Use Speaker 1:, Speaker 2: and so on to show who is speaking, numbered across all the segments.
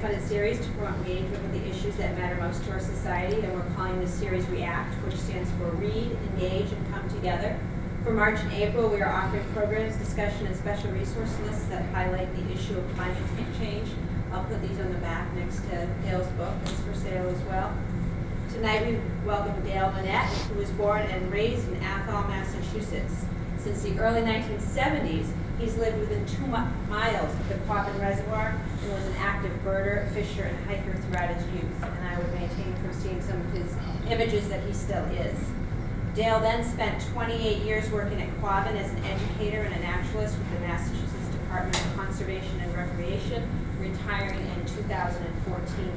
Speaker 1: grant-funded series to promote engagement with the issues that matter most to our society, and we're calling this series REACT, which stands for Read, Engage, and Come Together. For March and April, we are offering programs, discussion, and special resource lists that highlight the issue of climate change. I'll put these on the back next to Dale's book. It's for sale as well. Tonight we welcome Dale Monette, who was born and raised in Athol, Massachusetts. Since the early 1970s, he's lived within two miles of the Quabbin Reservoir and was an active birder, fisher, and hiker throughout his youth. And I would maintain from seeing some of his images that he still is. Dale then spent 28 years working at Quabbin as an educator and a naturalist with the Massachusetts Department of Conservation and Recreation, retiring in 2014.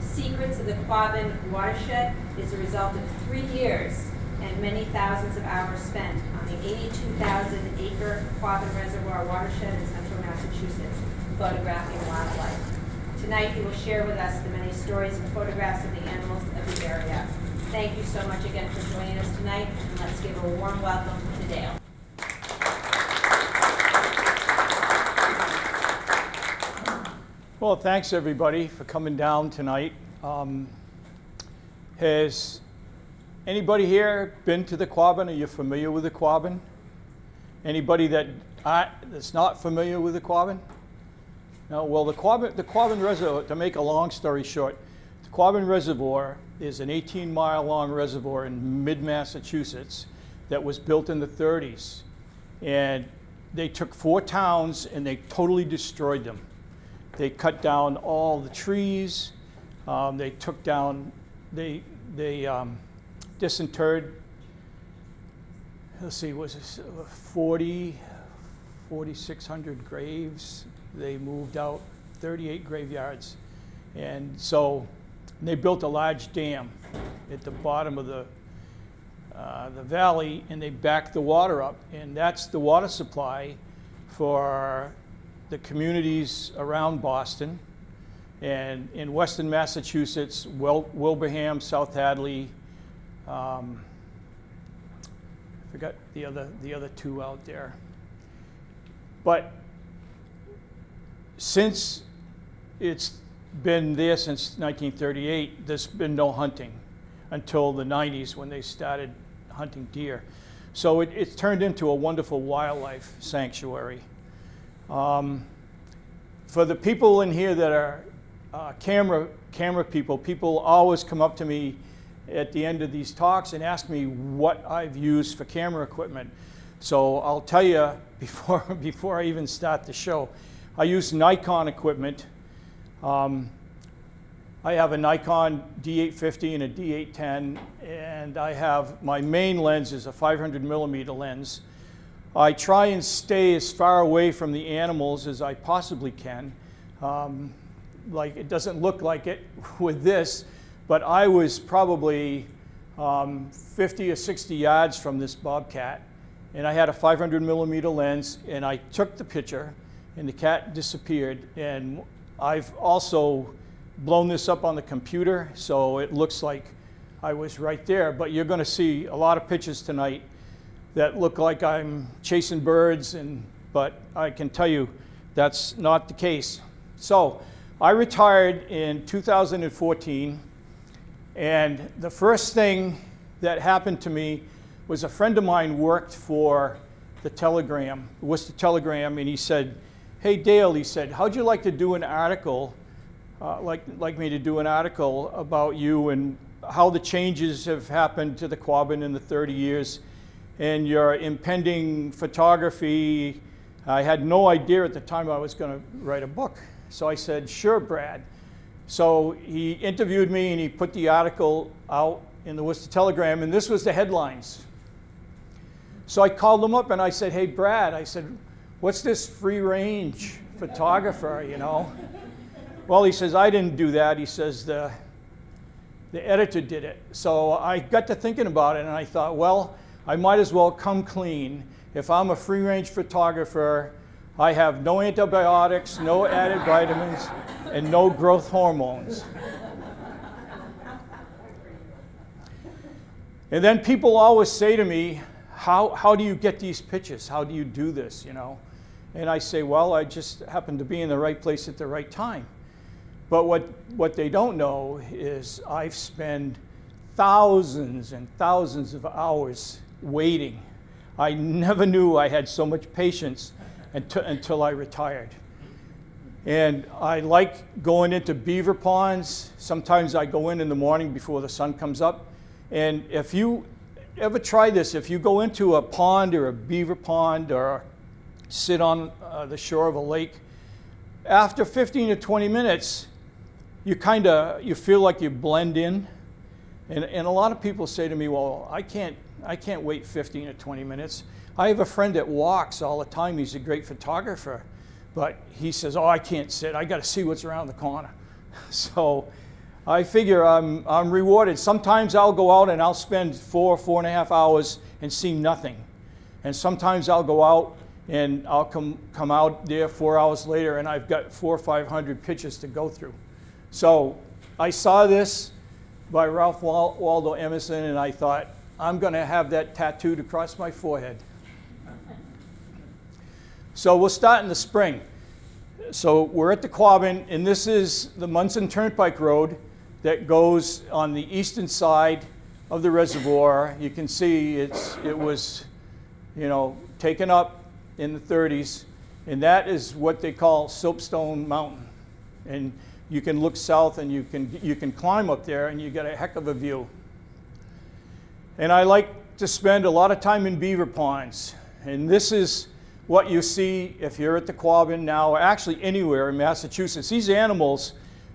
Speaker 1: Secrets of the Quabbin watershed is a result of three years and many thousands of hours spent on the 82,000 acre Quabbin Reservoir watershed in central Massachusetts, photographing wildlife. Tonight he will share with us the many stories and photographs of the animals of the area. Thank you so much again for joining us tonight, and let's give a warm welcome to Dale.
Speaker 2: Well, thanks everybody for coming down tonight. Um, anybody here been to the Quabbin? Are you familiar with the Quabbin? Anybody that uh, that's not familiar with the Quabbin? No. Well, the Quabbin, the Quabbin Reservoir. To make a long story short, the Quabbin Reservoir is an 18 mile long reservoir in mid Massachusetts that was built in the 30s. And they took four towns and they totally destroyed them. They cut down all the trees. Um, they took down, they, they um, disinterred, let's see, was this 40, 4,600 graves. They moved out 38 graveyards. And so they built a large dam at the bottom of the, uh, the valley and they backed the water up. And that's the water supply for the communities around Boston. And in western Massachusetts, Wil Wilbraham, South Hadley, um, I forgot the other, the other two out there. But since it's been there since 1938. There's been no hunting until the 90s when they started hunting deer. So it, it's turned into a wonderful wildlife sanctuary. Um, for the people in here that are uh, camera, camera people, people always come up to me at the end of these talks and ask me what I've used for camera equipment. So I'll tell you before, before I even start the show, I use Nikon equipment um, I have a Nikon D850 and a D810, and I have my main lens is a 500 millimeter lens. I try and stay as far away from the animals as I possibly can. Um, like it doesn't look like it with this, but I was probably um, 50 or 60 yards from this bobcat, and I had a 500 millimeter lens, and I took the picture, and the cat disappeared, and I've also blown this up on the computer so it looks like I was right there, but you're going to see a lot of pictures tonight that look like I'm chasing birds, and, but I can tell you that's not the case. So I retired in 2014, and the first thing that happened to me was a friend of mine worked for the Telegram, Worcester Telegram, and he said, hey Dale, he said, how'd you like to do an article, uh, like, like me to do an article about you and how the changes have happened to the Quabbin in the 30 years and your impending photography. I had no idea at the time I was going to write a book. So I said, sure, Brad. So he interviewed me and he put the article out in the Worcester Telegram, and this was the headlines. So I called him up and I said, hey, Brad, I said, what's this free range photographer, you know? Well, he says, I didn't do that. He says, the, the editor did it. So I got to thinking about it and I thought, well, I might as well come clean. If I'm a free range photographer, I have no antibiotics, no added vitamins, and no growth hormones. And then people always say to me, how, how do you get these pitches? How do you do this, you know? And I say, well, I just happen to be in the right place at the right time. But what, what they don't know is I've spent thousands and thousands of hours waiting. I never knew I had so much patience until, until I retired. And I like going into beaver ponds. Sometimes I go in in the morning before the sun comes up. And if you ever try this, if you go into a pond or a beaver pond or sit on uh, the shore of a lake, after 15 to 20 minutes, you kind of you feel like you blend in. And, and a lot of people say to me, well, I can't, I can't wait 15 to 20 minutes. I have a friend that walks all the time. He's a great photographer. But he says, oh, I can't sit. I got to see what's around the corner. So I figure I'm, I'm rewarded. Sometimes I'll go out and I'll spend four, four and a half hours and see nothing. And sometimes I'll go out and I'll come, come out there four hours later and I've got four or 500 pitches to go through. So I saw this by Ralph Waldo Emerson and I thought, I'm going to have that tattooed across my forehead. So we'll start in the spring. So we're at the Quabbin, and this is the Munson Turnpike Road that goes on the eastern side of the reservoir. You can see it's, it was, you know, taken up in the 30s, and that is what they call Soapstone Mountain. And you can look south and you can, you can climb up there and you get a heck of a view. And I like to spend a lot of time in beaver ponds. And this is what you see if you're at the Quabbin now, actually anywhere in Massachusetts. These animals,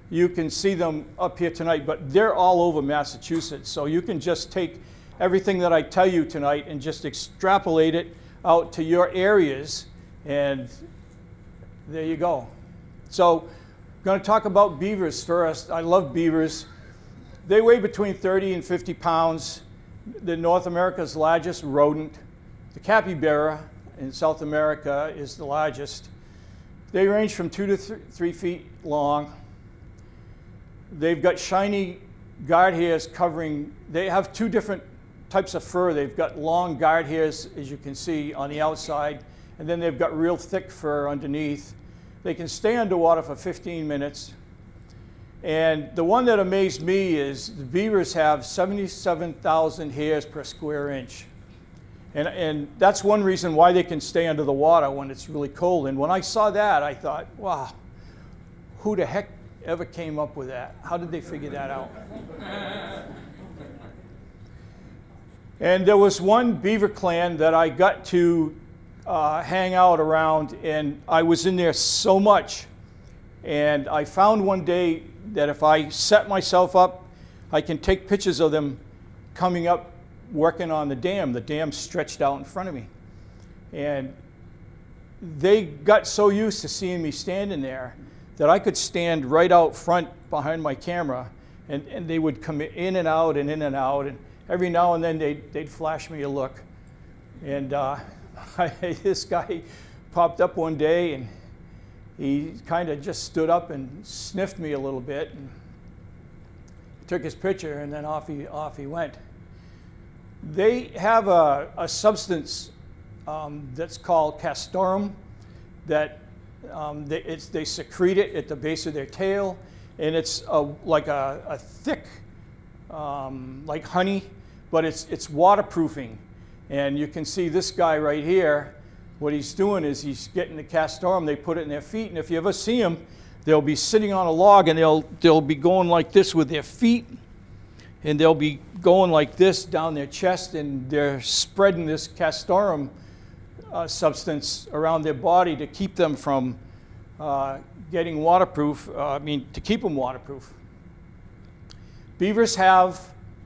Speaker 2: you can see them up here tonight, but they're all over Massachusetts. So you can just take everything that I tell you tonight and just extrapolate it out to your areas, and there you go. So I'm going to talk about beavers first. I love beavers. They weigh between 30 and 50 pounds. They're North America's largest rodent. The capybara in South America is the largest. They range from two to th three feet long. They've got shiny guard hairs covering, they have two different types of fur. They've got long guard hairs, as you can see, on the outside, and then they've got real thick fur underneath. They can stay underwater for 15 minutes. And the one that amazed me is the beavers have 77,000 hairs per square inch. And, and that's one reason why they can stay under the water when it's really cold. And when I saw that, I thought, wow, who the heck ever came up with that? How did they figure that out? and there was one beaver clan that I got to uh, hang out around, and I was in there so much. And I found one day that if I set myself up, I can take pictures of them coming up working on the dam. The dam stretched out in front of me. And they got so used to seeing me standing there that I could stand right out front behind my camera and, and they would come in and out and in and out. And every now and then they'd, they'd flash me a look. And uh, I, this guy popped up one day and he kind of just stood up and sniffed me a little bit and took his picture and then off he, off he went. They have a, a substance um, that's called castoreum that um, they, they, secrete it at the base of their tail, and it's a, like a, a thick, um, like honey, but it's, it's waterproofing. And you can see this guy right here, what he's doing is he's getting the castoreum, they put it in their feet, and if you ever see them, they'll be sitting on a log and they'll, they'll be going like this with their feet and they'll be going like this down their chest and they're spreading this castoreum uh, substance around their body to keep them from uh, getting waterproof, uh, I mean, to keep them waterproof. Beavers have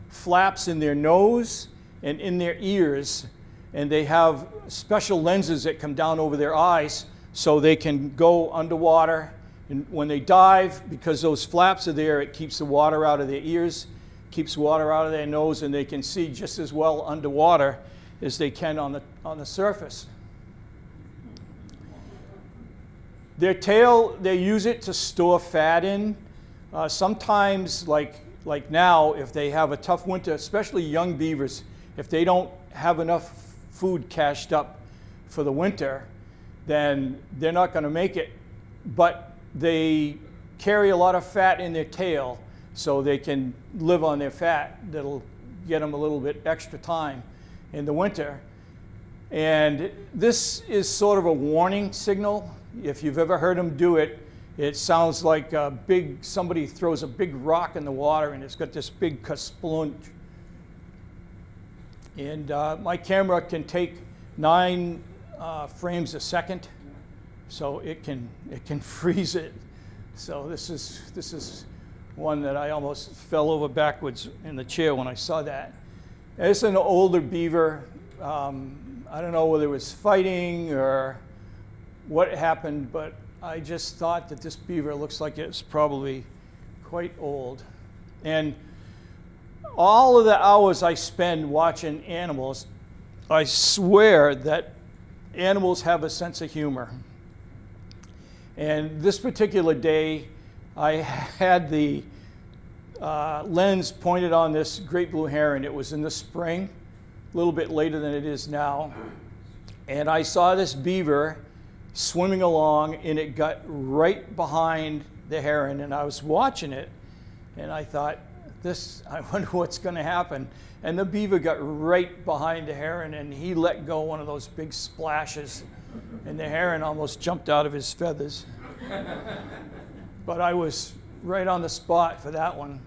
Speaker 2: flaps in their nose and in their ears, and they have special lenses that come down over their eyes so they can go underwater. And when they dive, because those flaps are there, it keeps the water out of their ears keeps water out of their nose and they can see just as well underwater as they can on the, on the surface. Their tail, they use it to store fat in. Uh, sometimes, like like now, if they have a tough winter, especially young beavers, if they don't have enough food cached up for the winter, then they're not going to make it. But they carry a lot of fat in their tail, so they can live on their fat. That'll get them a little bit extra time in the winter. And this is sort of a warning signal. If you've ever heard them do it, it sounds like a big, somebody throws a big rock in the water and it's got this big kasplunch. And uh, my camera can take nine uh, frames a second, so it can, it can freeze it. So this is, this is one that I almost fell over backwards in the chair when I saw that. It's an older beaver. Um, I don't know whether it was fighting or what happened, but I just thought that this beaver looks like it's probably quite old. And all of the hours I spend watching animals, I swear that animals have a sense of humor. And this particular day, I had the uh, lens pointed on this great blue heron. It was in the spring, a little bit later than it is now. And I saw this beaver swimming along and it got right behind the heron and I was watching it and I thought this I wonder what's going to happen and the beaver got right behind the heron and he let go one of those big splashes and the heron almost jumped out of his feathers but I was right on the spot for that one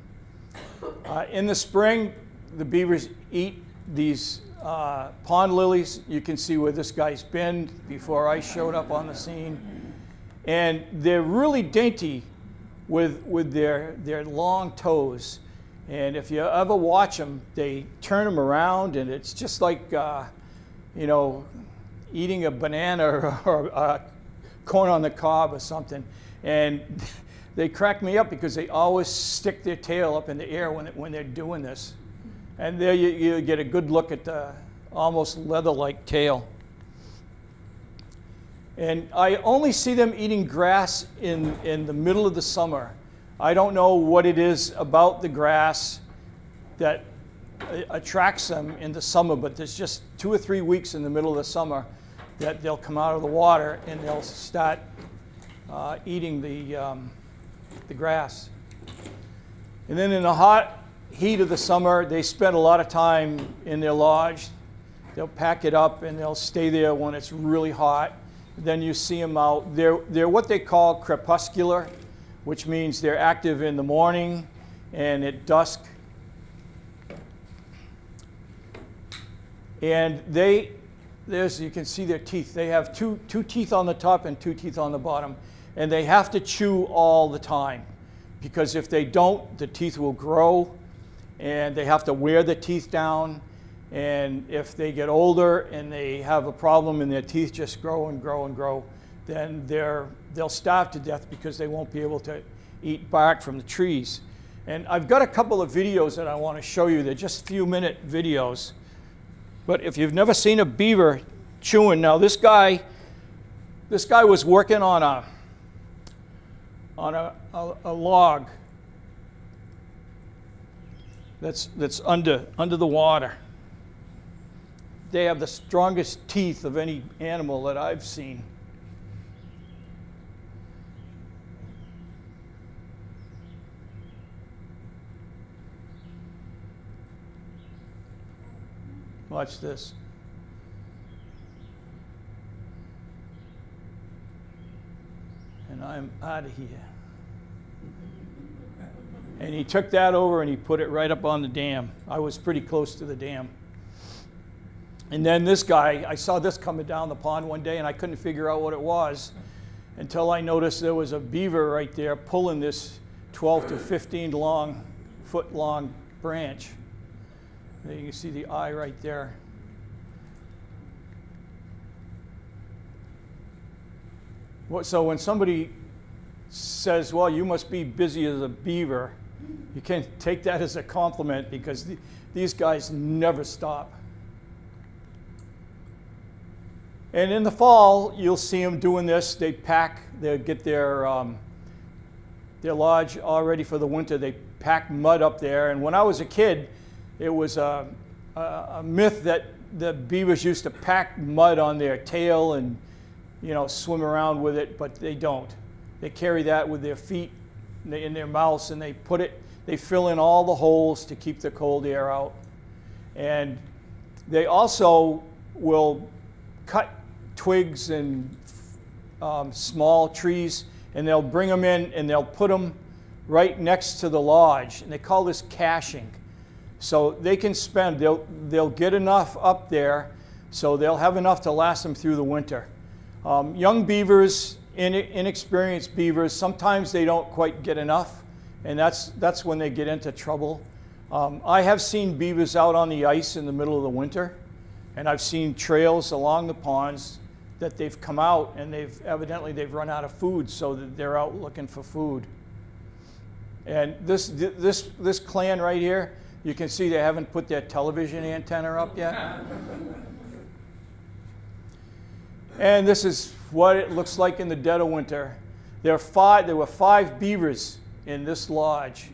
Speaker 2: uh, in the spring the beavers eat these uh, pond lilies, you can see where this guy's been before I showed up on the scene. And they're really dainty with, with their, their long toes. And if you ever watch them, they turn them around and it's just like, uh, you know, eating a banana or, or corn on the cob or something. And they crack me up because they always stick their tail up in the air when, when they're doing this. And there you, you get a good look at the almost leather-like tail. And I only see them eating grass in, in the middle of the summer. I don't know what it is about the grass that attracts them in the summer, but there's just two or three weeks in the middle of the summer that they'll come out of the water and they'll start uh, eating the, um, the grass. And then in the hot heat of the summer, they spend a lot of time in their lodge. They'll pack it up and they'll stay there when it's really hot. Then you see them out. They're, they're what they call crepuscular, which means they're active in the morning and at dusk. And they, there's, you can see their teeth. They have two, two teeth on the top and two teeth on the bottom. And they have to chew all the time because if they don't, the teeth will grow and they have to wear the teeth down. And if they get older and they have a problem and their teeth just grow and grow and grow, then they're, they'll starve to death because they won't be able to eat bark from the trees. And I've got a couple of videos that I want to show you. They're just few minute videos. But if you've never seen a beaver chewing, now this guy, this guy was working on a, on a, a, a log that's, that's under, under the water. They have the strongest teeth of any animal that I've seen. Watch this. And I'm out of here. And he took that over and he put it right up on the dam. I was pretty close to the dam. And then this guy, I saw this coming down the pond one day and I couldn't figure out what it was until I noticed there was a beaver right there pulling this 12 to 15 long, foot long branch. There you can see the eye right there. So when somebody says, well, you must be busy as a beaver, you can't take that as a compliment because the, these guys never stop. And in the fall, you'll see them doing this. They pack, they get their, um, their lodge all ready for the winter. They pack mud up there. And when I was a kid, it was a, a, a myth that the beavers used to pack mud on their tail and you know swim around with it, but they don't. They carry that with their feet in their mouths, and they put it. They fill in all the holes to keep the cold air out, and they also will cut twigs and um, small trees, and they'll bring them in and they'll put them right next to the lodge, and they call this caching. So they can spend, they'll, they'll get enough up there, so they'll have enough to last them through the winter. Um, young beavers, in, inexperienced beavers, sometimes they don't quite get enough, and that's, that's when they get into trouble. Um, I have seen beavers out on the ice in the middle of the winter, and I've seen trails along the ponds that they've come out and they've evidently they've run out of food, so that they're out looking for food. And this, this, this clan right here, you can see they haven't put their television antenna up yet. and this is what it looks like in the dead of winter. There, are five, there were five beavers in this lodge.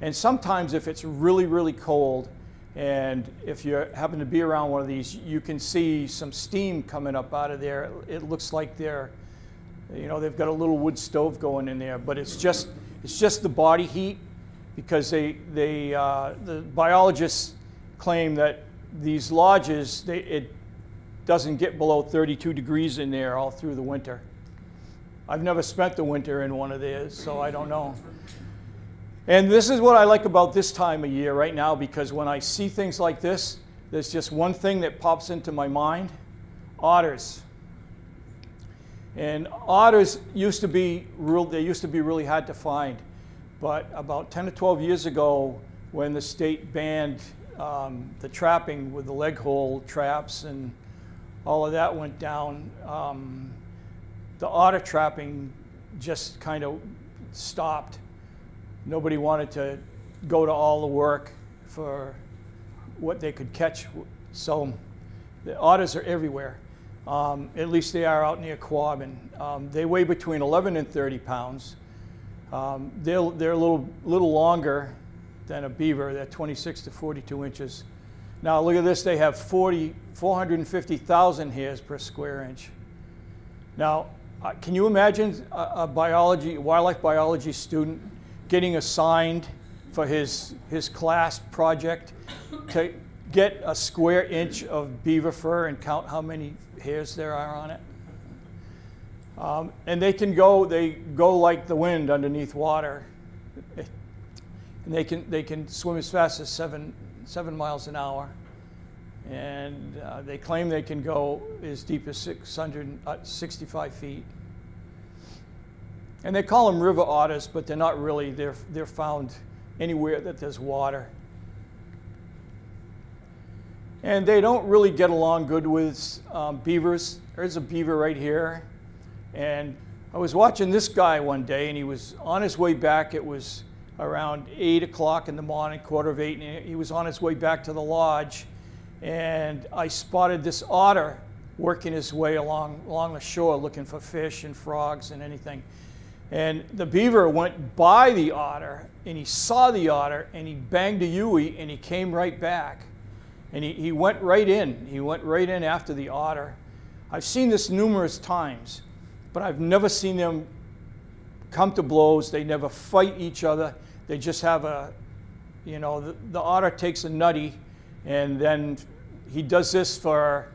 Speaker 2: And sometimes if it's really, really cold, and if you happen to be around one of these, you can see some steam coming up out of there. It looks like they're, you know, they've got a little wood stove going in there, but it's just, it's just the body heat because they, they, uh, the biologists claim that these lodges, they, it doesn't get below 32 degrees in there all through the winter. I've never spent the winter in one of theirs, so I don't know. And this is what I like about this time of year right now because when I see things like this, there's just one thing that pops into my mind otters. And otters used to be real, they used to be really hard to find. But about 10 to 12 years ago, when the state banned um, the trapping with the leg hole traps and all of that went down, um, the otter trapping just kind of stopped. Nobody wanted to go to all the work for what they could catch. So the otters are everywhere. Um, at least they are out near Quabbin. Um, they weigh between 11 and 30 pounds. Um, they're, they're a little, little longer than a beaver. They're 26 to 42 inches. Now look at this, they have 40, 450,000 hairs per square inch. Now, uh, can you imagine a, a, biology, wildlife biology student getting assigned for his, his class project to get a square inch of beaver fur and count how many hairs there are on it? Um, and they can go, they go like the wind underneath water. And they can, they can swim as fast as seven, seven miles an hour. And uh, they claim they can go as deep as 665 uh, feet. And they call them river otters, but they're not really. They're, they're found anywhere that there's water. And they don't really get along good with um, beavers. There's a beaver right here. And I was watching this guy one day, and he was on his way back. It was around 8 o'clock in the morning, quarter of 8, and he was on his way back to the lodge. And I spotted this otter working his way along, along the shore looking for fish and frogs and anything. And the beaver went by the otter, and he saw the otter, and he banged a Yui, and he came right back. And he, he went right in. He went right in after the otter. I've seen this numerous times but I've never seen them come to blows. They never fight each other. They just have a, you know, the, the otter takes a nutty and then he does this for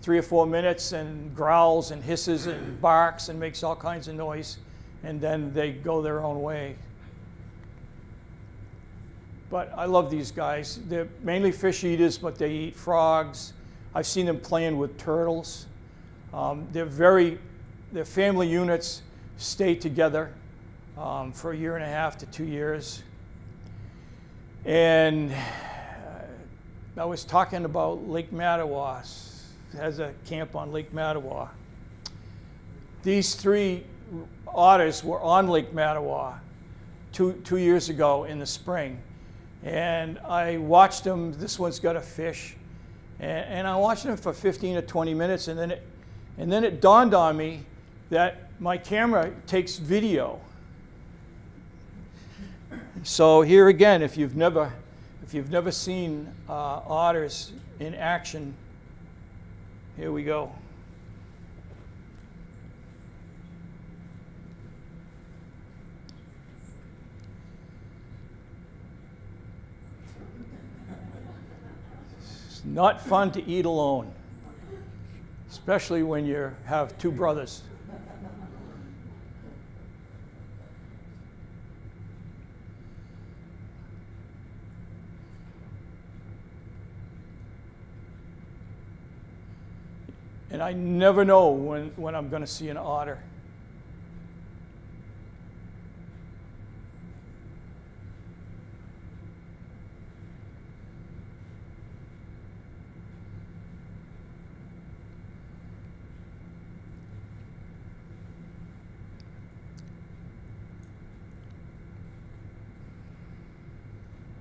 Speaker 2: three or four minutes and growls and hisses and barks and makes all kinds of noise and then they go their own way. But I love these guys. They're mainly fish eaters, but they eat frogs. I've seen them playing with turtles. Um, they're very the family units stay together um, for a year and a half to two years. And uh, I was talking about Lake Mattawa, has a camp on Lake Mattawa. These three otters were on Lake Mattawa two, two years ago in the spring. And I watched them, this one's got a fish, and, and I watched them for 15 to 20 minutes, and then it, and then it dawned on me that my camera takes video. So here again, if you've never, if you've never seen uh, otters in action, here we go. It's not fun to eat alone, especially when you have two brothers. And I never know when, when I'm going to see an otter.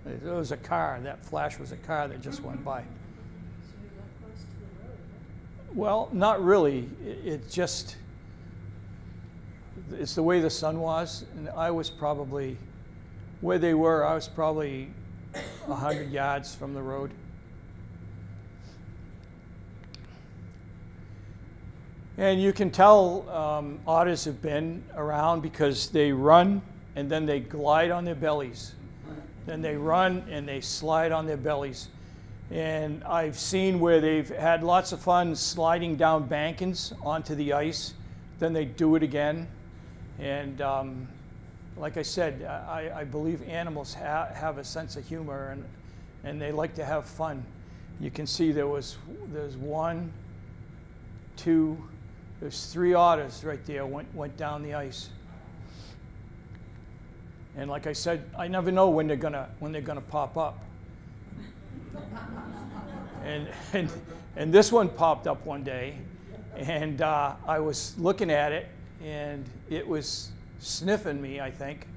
Speaker 2: It was a car, that flash was a car that just went by. Well, not really. It, it just, it's the way the sun was. And I was probably, where they were, I was probably 100 yards from the road. And you can tell um, otters have been around because they run and then they glide on their bellies. Then they run and they slide on their bellies. And I've seen where they've had lots of fun sliding down bankings onto the ice. Then they do it again. And um, like I said, I, I believe animals ha have a sense of humor and, and they like to have fun. You can see there was there's one, two, there's three otters right there went, went down the ice. And like I said, I never know when they're gonna when they're gonna pop up. And, and and this one popped up one day, and uh, I was looking at it, and it was sniffing me, I think,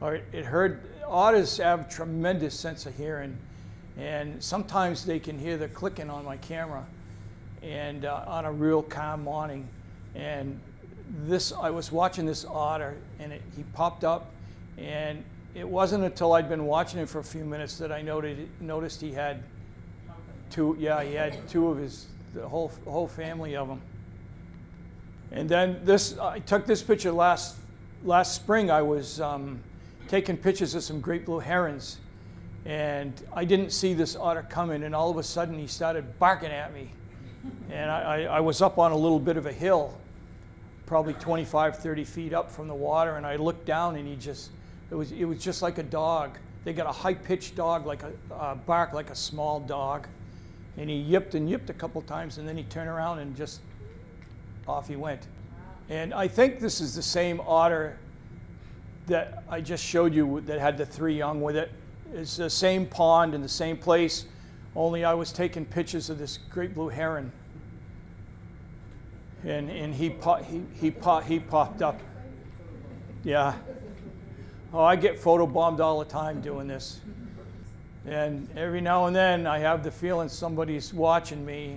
Speaker 2: or it heard. Otters have tremendous sense of hearing, and sometimes they can hear the clicking on my camera, and uh, on a real calm morning, and this I was watching this otter, and it, he popped up and it wasn't until I'd been watching him for a few minutes that I noted, noticed he had two, yeah, he had two of his, the whole, whole family of them. And then this, I took this picture last, last spring. I was um, taking pictures of some great blue herons. And I didn't see this otter coming, and all of a sudden he started barking at me. And I, I, I was up on a little bit of a hill, probably 25, 30 feet up from the water, and I looked down and he just, it was, it was just like a dog. They got a high-pitched dog, like a uh, bark like a small dog. And he yipped and yipped a couple times, and then he turned around and just off he went. And I think this is the same otter that I just showed you that had the three young with it. It's the same pond in the same place, only I was taking pictures of this great blue heron. And, and he, po- he, he, po- he popped up. Yeah. Oh, I get photobombed all the time doing this. And every now and then I have the feeling somebody's watching me.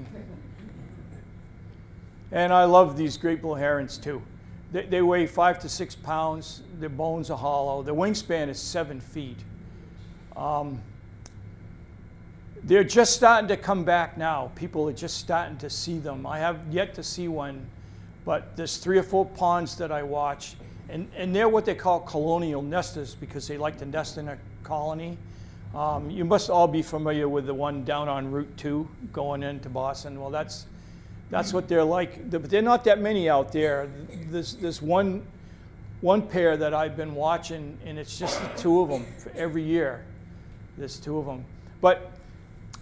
Speaker 2: And I love these great blue herons too. They, they, weigh five to six pounds. Their bones are hollow. Their wingspan is seven feet. Um, they're just starting to come back now. People are just starting to see them. I have yet to see one, but there's three or four ponds that I watch and, and they're what they call colonial nesters because they like to nest in a colony. Um, you must all be familiar with the one down on Route 2 going into Boston. Well, that's, that's what they're like. But they're not that many out there. There's, there's one, one pair that I've been watching, and it's just the two of them for every year. There's two of them. But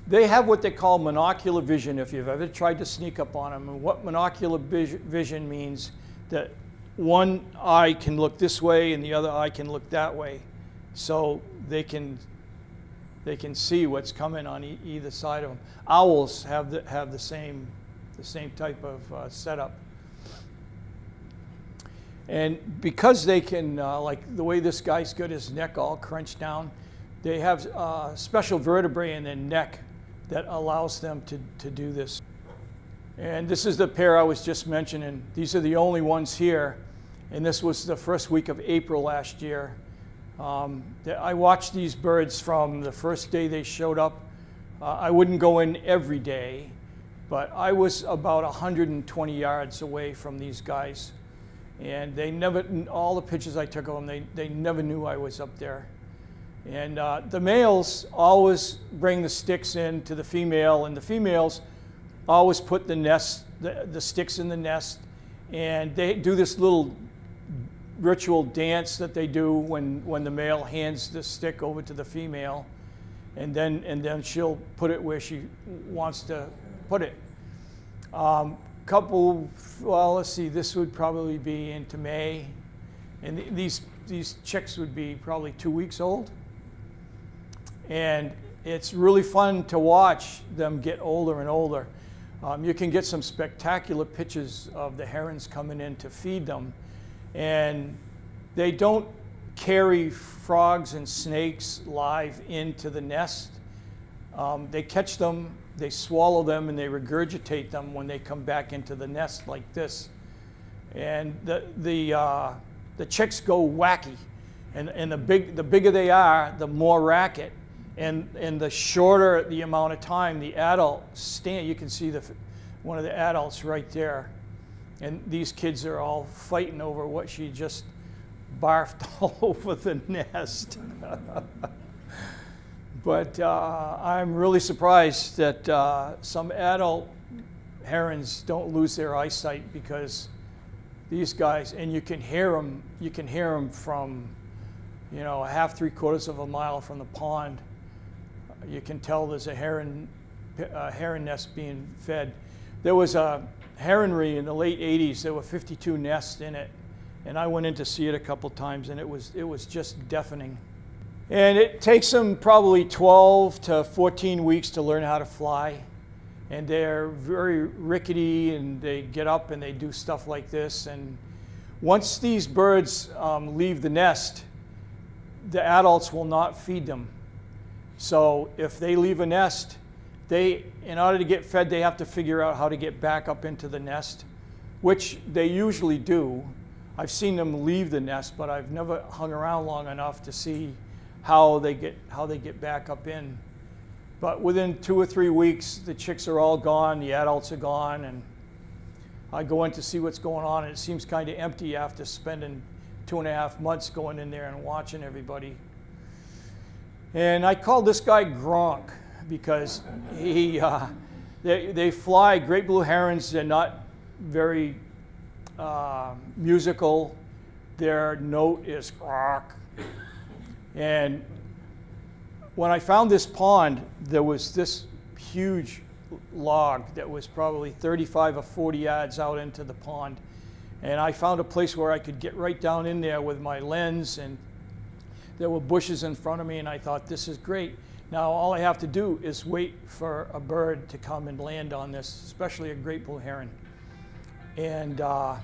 Speaker 2: they have what they call monocular vision if you've ever tried to sneak up on them. And what monocular vision means that one eye can look this way and the other eye can look that way. So they can, they can see what's coming on e either side of them. Owls have the, have the, same, the same type of uh, setup. And because they can, uh, like the way this guy's got his neck all crunched down, they have uh, special vertebrae in their neck that allows them to, to do this. And this is the pair I was just mentioning. These are the only ones here. And this was the first week of April last year. Um, I watched these birds from the first day they showed up. Uh, I wouldn't go in every day, but I was about 120 yards away from these guys. And they never, all the pictures I took of them, they, they never knew I was up there. And uh, the males always bring the sticks in to the female, and the females always put the nest, the, the sticks in the nest, and they do this little ritual dance that they do when, when the male hands the stick over to the female, and then and then she'll put it where she wants to put it. Um, couple, well, let's see, this would probably be into May, and th- these these chicks would be probably two weeks old, and it's really fun to watch them get older and older. Um, you can get some spectacular pictures of the herons coming in to feed them, and they don't carry frogs and snakes live into the nest. Um, they catch them, they swallow them, and they regurgitate them when they come back into the nest like this. And the, the, uh, the chicks go wacky. And, and the, big, the bigger they are, the more racket. And, and the shorter the amount of time the adult stand, you can see the, one of the adults right there. And these kids are all fighting over what she just barfed all over the nest. but uh, I'm really surprised that uh, some adult herons don't lose their eyesight because these guys, and you can hear them, you can hear them from, you know, a half, three quarters of a mile from the pond. You can tell there's a heron, heron nest being fed. There was a heronry in the late 80s. There were 52 nests in it, and I went in to see it a couple times, and it was it was just deafening. And it takes them probably 12 to 14 weeks to learn how to fly, and they're very rickety, and they get up and they do stuff like this. And once these birds um, leave the nest, the adults will not feed them. So if they leave a nest, they, in order to get fed, they have to figure out how to get back up into the nest, which they usually do. I've seen them leave the nest, but I've never hung around long enough to see how they get how they get back up in. But within two or three weeks, the chicks are all gone, the adults are gone, and I go in to see what's going on, and it seems kind of empty after spending two and a half months going in there and watching everybody. And I called this guy Gronk because he, uh, they, they fly great blue herons. They're not very uh, musical. Their note is Gronk. And when I found this pond, there was this huge log that was probably 35 or 40 yards out into the pond. And I found a place where I could get right down in there with my lens and there were bushes in front of me and I thought this is great. Now all I have to do is wait for a bird to come and land on this, especially a great blue heron. And uh,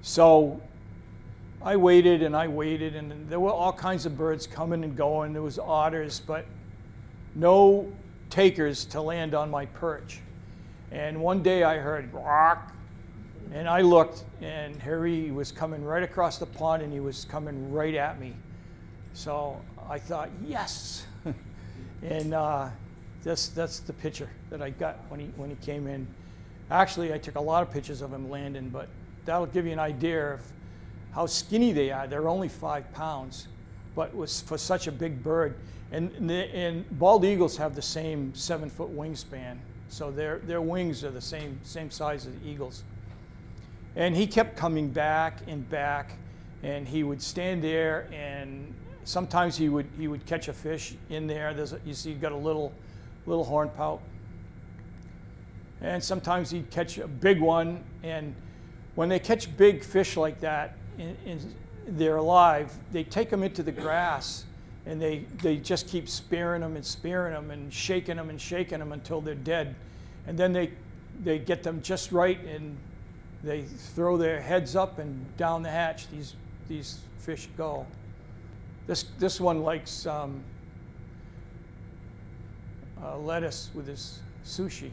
Speaker 2: so I waited and I waited and there were all kinds of birds coming and going. There was otters, but no takers to land on my perch. And one day I heard rock, and I looked, and Harry was coming right across the pond, and he was coming right at me. So I thought, yes. and uh, that's, that's the picture that I got when he, when he came in. Actually, I took a lot of pictures of him landing, but that'll give you an idea of how skinny they are. They're only five pounds, but was for such a big bird. And, and, the, and bald eagles have the same seven foot wingspan, so their, their wings are the same, same size as the eagles. And he kept coming back and back, and he would stand there, and sometimes he would, he would catch a fish in there. There's a, you see, you've got a little, little horn pout. And sometimes he'd catch a big one, and when they catch big fish like that, and, they're alive, they take them into the grass and they, they just keep spearing them and spearing them and shaking them and shaking them until they're dead. And then they, they get them just right and they throw their heads up and down the hatch these, these fish go. This, this one likes um, uh, lettuce with his sushi.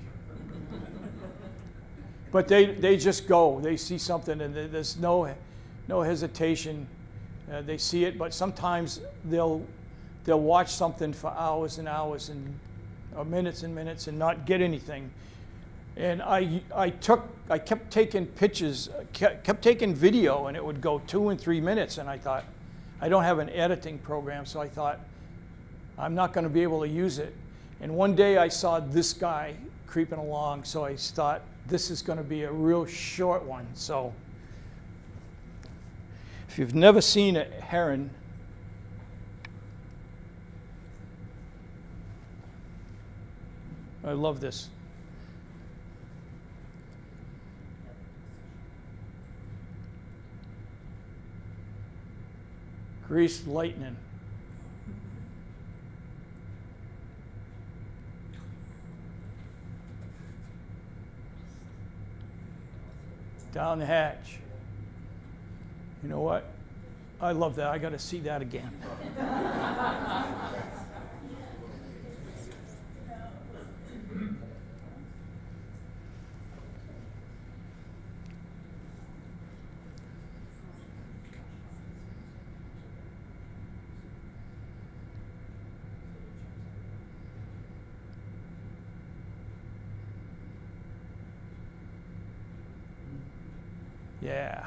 Speaker 2: but they, they just go. They see something and there's no, no hesitation. Uh, they see it, but sometimes they'll they'll watch something for hours and hours and or minutes and minutes and not get anything. And I I took I kept taking kept, kept taking video, and it would go two and three minutes. And I thought, I don't have an editing program, so I thought, I'm not going to be able to use it. And one day I saw this guy creeping along, so I thought this is going to be a real short one. So if you've never seen a heron, I love this. Greased lightning. Down the hatch. You know what? I love that. I got to see that again. Yeah.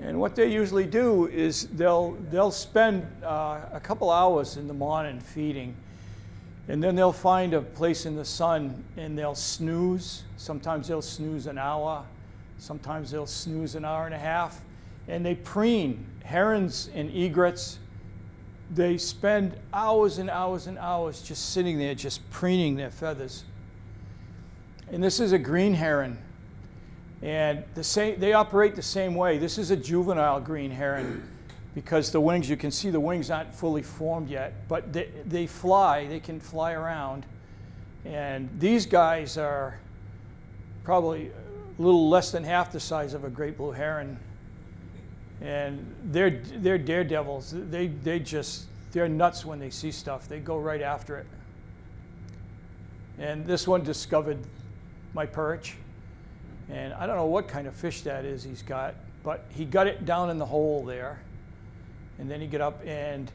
Speaker 2: And what they usually do is they'll, they'll spend uh, a couple hours in the morning feeding, and then they'll find a place in the sun and they'll snooze. Sometimes they'll snooze an hour, sometimes they'll snooze an hour and a half, and they preen. Herons and egrets, they spend hours and hours and hours just sitting there, just preening their feathers. And this is a green heron. And the same, they operate the same way. This is a juvenile green heron because the wings, you can see the wings aren't fully formed yet, but they, they fly, they can fly around. And these guys are probably a little less than half the size of a great blue heron. And they're, they're daredevils. They, they just, they're nuts when they see stuff. They go right after it. And this one discovered my perch. And I don't know what kind of fish that is he's got, but he got it down in the hole there. And then he get up and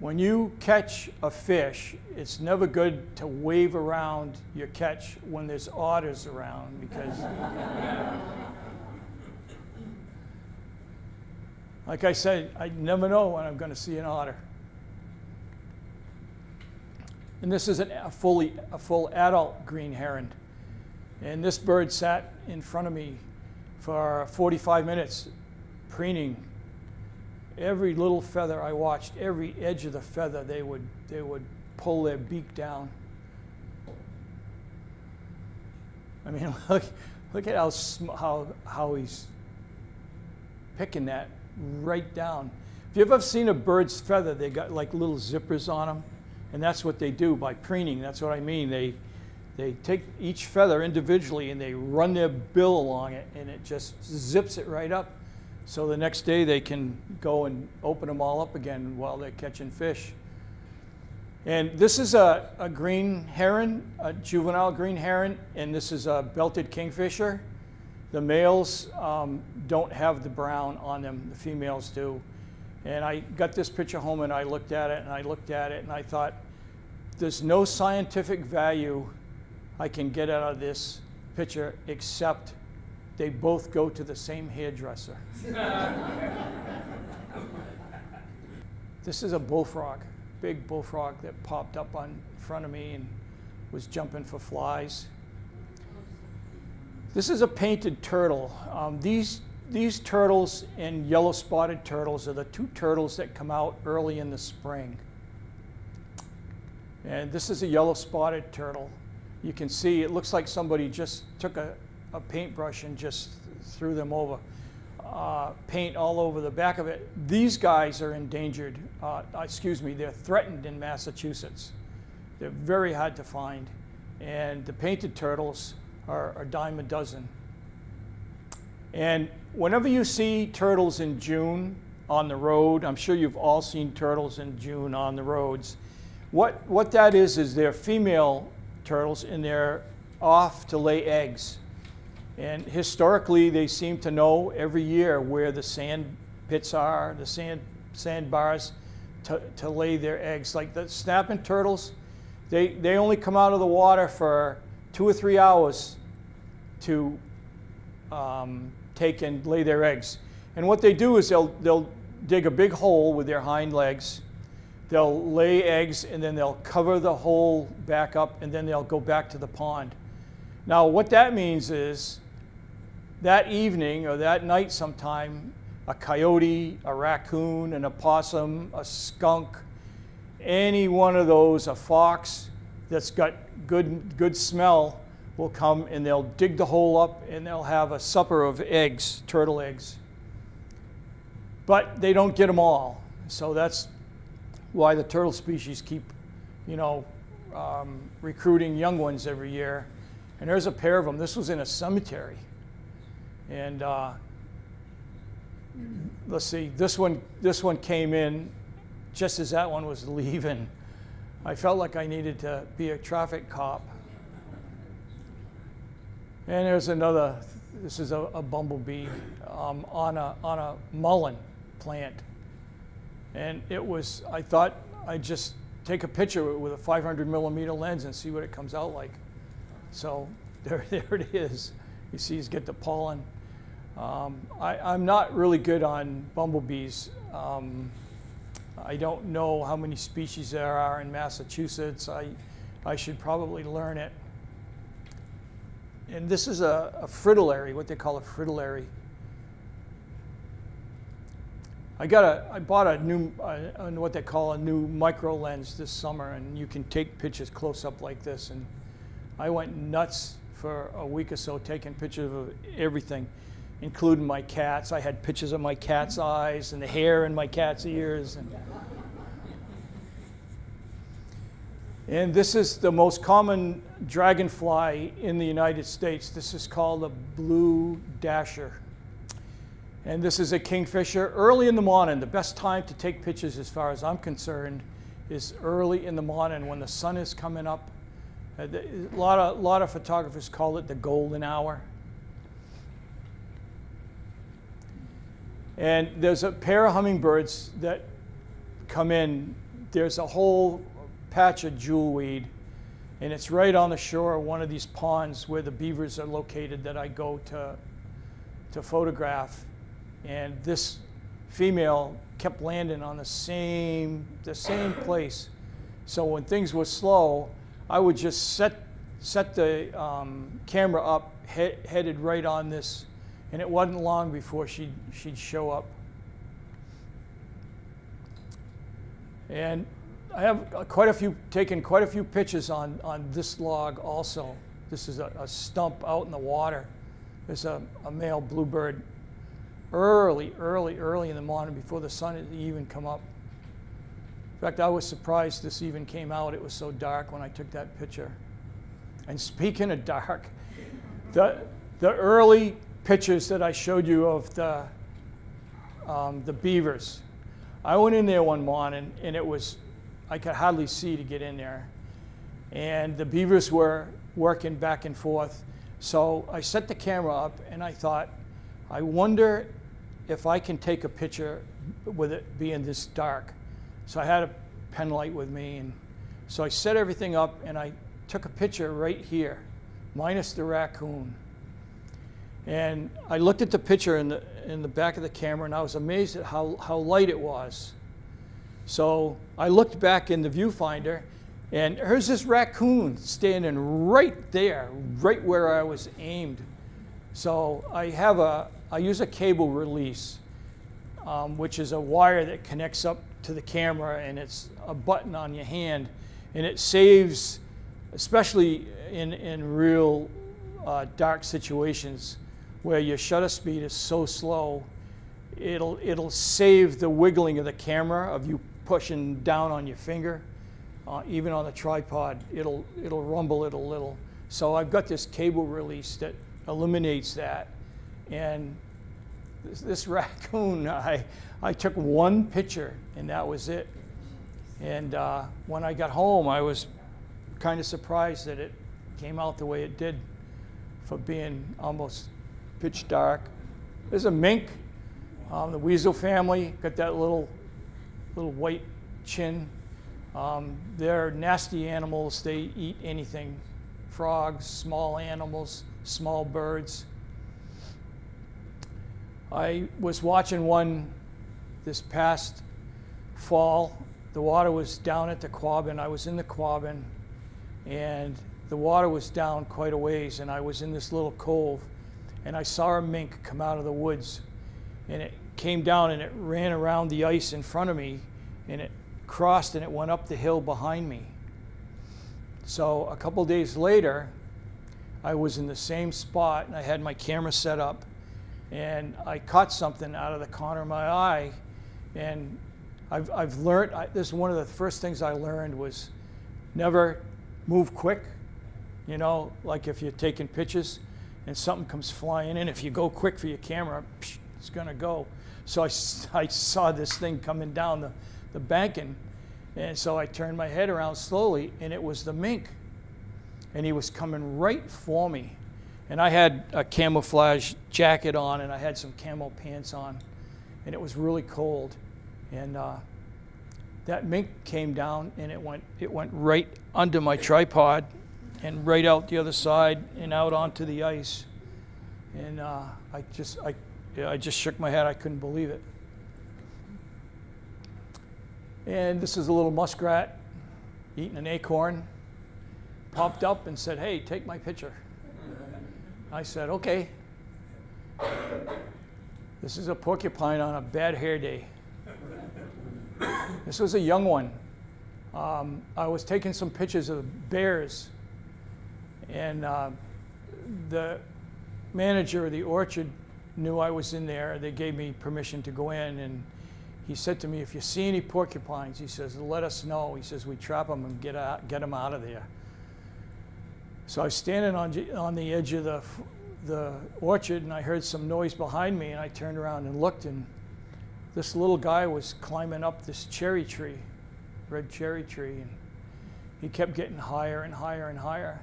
Speaker 2: when you catch a fish, it's never good to wave around your catch when there's otters around because like I said, I never know when I'm going to see an otter. And this is a fully a full adult green heron. And this bird sat in front of me for 45 minutes preening. Every little feather I watched, every edge of the feather, they would, they would pull their beak down. I mean, look, look at how, how, how he's picking that right down. If you've ever seen a bird's feather, they got like little zippers on them. And that's what they do by preening. That's what I mean. They, they take each feather individually and they run their bill along it and it just zips it right up. So the next day they can go and open them all up again while they're catching fish. And this is a, a green heron, a juvenile green heron, and this is a belted kingfisher. The males um, don't have the brown on them, the females do. And I got this picture home and I looked at it and I looked at it and I thought, there's no scientific value I can get out of this picture except they both go to the same hairdresser. this is a bullfrog, big bullfrog that popped up on front of me and was jumping for flies. This is a painted turtle. Um, these, these turtles and yellow spotted turtles are the two turtles that come out early in the spring. And this is a yellow spotted turtle you can see it looks like somebody just took a, a paintbrush and just threw them over. Uh, paint all over the back of it. These guys are endangered, uh, excuse me, they're threatened in Massachusetts. They're very hard to find. And the painted turtles are a dime a dozen. And whenever you see turtles in June on the road, I'm sure you've all seen turtles in June on the roads. What, what that is, is they're female turtles and they're off to lay eggs. And historically, they seem to know every year where the sand pits are, the sand, sandbars to, to lay their eggs. Like the snapping turtles, they, they only come out of the water for two or three hours to um, take and lay their eggs. And what they do is they'll, they'll dig a big hole with their hind legs. They'll lay eggs and then they'll cover the hole back up and then they'll go back to the pond. Now, what that means is that evening or that night sometime, a coyote, a raccoon, an opossum, a skunk, any one of those, a fox that's got good, good smell will come and they'll dig the hole up and they'll have a supper of eggs, turtle eggs. But they don't get them all. So that's why the turtle species keep, you know, um, recruiting young ones every year. And there's a pair of them. This was in a cemetery. And uh, let's see, this one, this one came in just as that one was leaving. I felt like I needed to be a traffic cop. And there's another, this is a, a bumblebee um, on, a, on a mullein plant. And it was, I thought I'd just take a picture with a 500 millimeter lens and see what it comes out like. So there, there it is. You see, he's get the pollen. Um, I, am not really good on bumblebees. Um, I don't know how many species there are in Massachusetts. I, I should probably learn it. And this is a, a fritillary, what they call a fritillary. I got a, I bought a new, uh, what they call a new micro lens this summer, and you can take pictures close up like this. And I went nuts for a week or so taking pictures of everything including my cats. I had pictures of my cat's eyes and the hair in my cat's ears. And, and this is the most common dragonfly in the United States. This is called a blue dasher. And this is a kingfisher. Early in the morning, the best time to take pictures as far as I'm concerned is early in the morning when the sun is coming up. Uh, a lot of, a lot of photographers call it the golden hour. And there's a pair of hummingbirds that come in. There's a whole patch of jewelweed, and it's right on the shore of one of these ponds where the beavers are located that I go to, to photograph. And this female kept landing on the same, the same place. So when things were slow, I would just set, set the um, camera up, he headed right on this and it wasn't long before she'd, she'd show up. And I have quite a few, taken quite a few pictures on, on this log also. This is a, a stump out in the water. There's a, a male bluebird early, early, early in the morning before the sun had even come up. In fact, I was surprised this even came out. It was so dark when I took that picture. And speaking of dark, the, the early pictures that I showed you of the, um, the beavers. I went in there one morning and it was, I could hardly see to get in there. And the beavers were working back and forth. So I set the camera up and I thought, I wonder if I can take a picture with it being this dark. So I had a pen light with me and so I set everything up and I took a picture right here, minus the raccoon. And I looked at the picture in the, in the back of the camera and I was amazed at how, how light it was. So I looked back in the viewfinder and here's this raccoon standing right there, right where I was aimed. So I have a, I use a cable release, um, which is a wire that connects up to the camera and it's a button on your hand and it saves, especially in, in real uh, dark situations, where your shutter speed is so slow, it'll, it'll save the wiggling of the camera of you pushing down on your finger. Uh, even on the tripod, it'll, it'll rumble it a little. So I've got this cable release that eliminates that. And this, this raccoon, I, I took one picture and that was it. And uh, when I got home, I was kind of surprised that it came out the way it did for being almost pitch dark. There's a mink, um, the weasel family, got that little, little white chin. Um, they're nasty animals. They eat anything frogs, small animals, small birds. I was watching one this past fall. The water was down at the Quabbin. I was in the Quabbin, and the water was down quite a ways, and I was in this little cove, and I saw a mink come out of the woods, and it came down and it ran around the ice in front of me, and it crossed and it went up the hill behind me. So a couple days later, I was in the same spot, and I had my camera set up, and I caught something out of the corner of my eye, and I've, I've learned, I, this is one of the first things I learned was never move quick. You know, like if you're taking pictures and something comes flying in, if you go quick for your camera, it's going to go. So I, I saw this thing coming down the, the banking, and so I turned my head around slowly, and it was the mink. And he was coming right for me. And I had a camouflage jacket on, and I had some camo pants on, and it was really cold. And uh, that mink came down, and it went, it went right under my tripod and right out the other side and out onto the ice. And uh, I just, I, I just shook my head. I couldn't believe it. And this is a little muskrat eating an acorn. Popped up and said, "Hey, take my picture." I said, "Okay." This is a porcupine on a bad hair day. This was a young one. Um, I was taking some pictures of bears, and uh, the manager of the orchard knew I was in there. They gave me permission to go in, and he said to me, "If you see any porcupines, he says, let us know." He says, "We trap them and get out, get them out of there." So I was standing on on the edge of the the orchard, and I heard some noise behind me, and I turned around and looked, and this little guy was climbing up this cherry tree, red cherry tree, and he kept getting higher and higher and higher.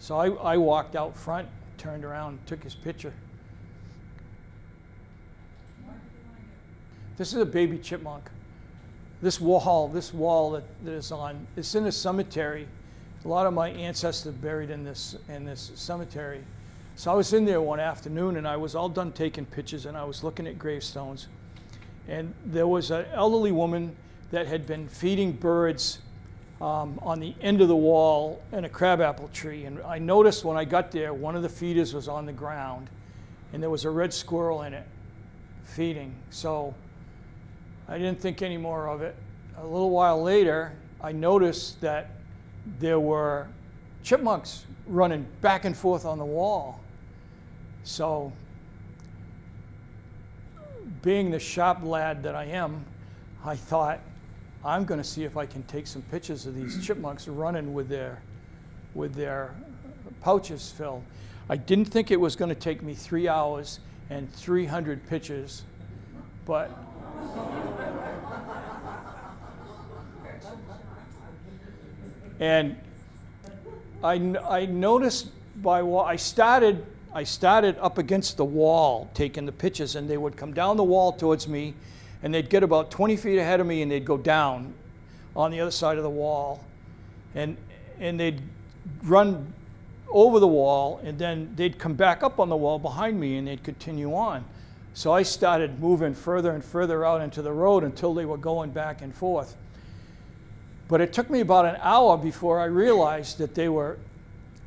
Speaker 2: So I, I walked out front, turned around, took his picture. This is a baby chipmunk. This wall, this wall that, that is on, it's in a cemetery. A lot of my ancestors buried in this in this cemetery. So I was in there one afternoon and I was all done taking pictures and I was looking at gravestones. And there was an elderly woman that had been feeding birds um, on the end of the wall in a crabapple tree. And I noticed when I got there, one of the feeders was on the ground and there was a red squirrel in it feeding. So I didn't think any more of it. A little while later, I noticed that there were chipmunks running back and forth on the wall. So, being the shop lad that I am, I thought, I'm going to see if I can take some pictures of these chipmunks running with their, with their pouches filled. I didn't think it was going to take me three hours and 300 pictures, but and I, I noticed by what I started I started up against the wall taking the pictures and they would come down the wall towards me and they'd get about 20 feet ahead of me and they'd go down on the other side of the wall and and they'd run over the wall and then they'd come back up on the wall behind me and they'd continue on so I started moving further and further out into the road until they were going back and forth but it took me about an hour before I realized that they were,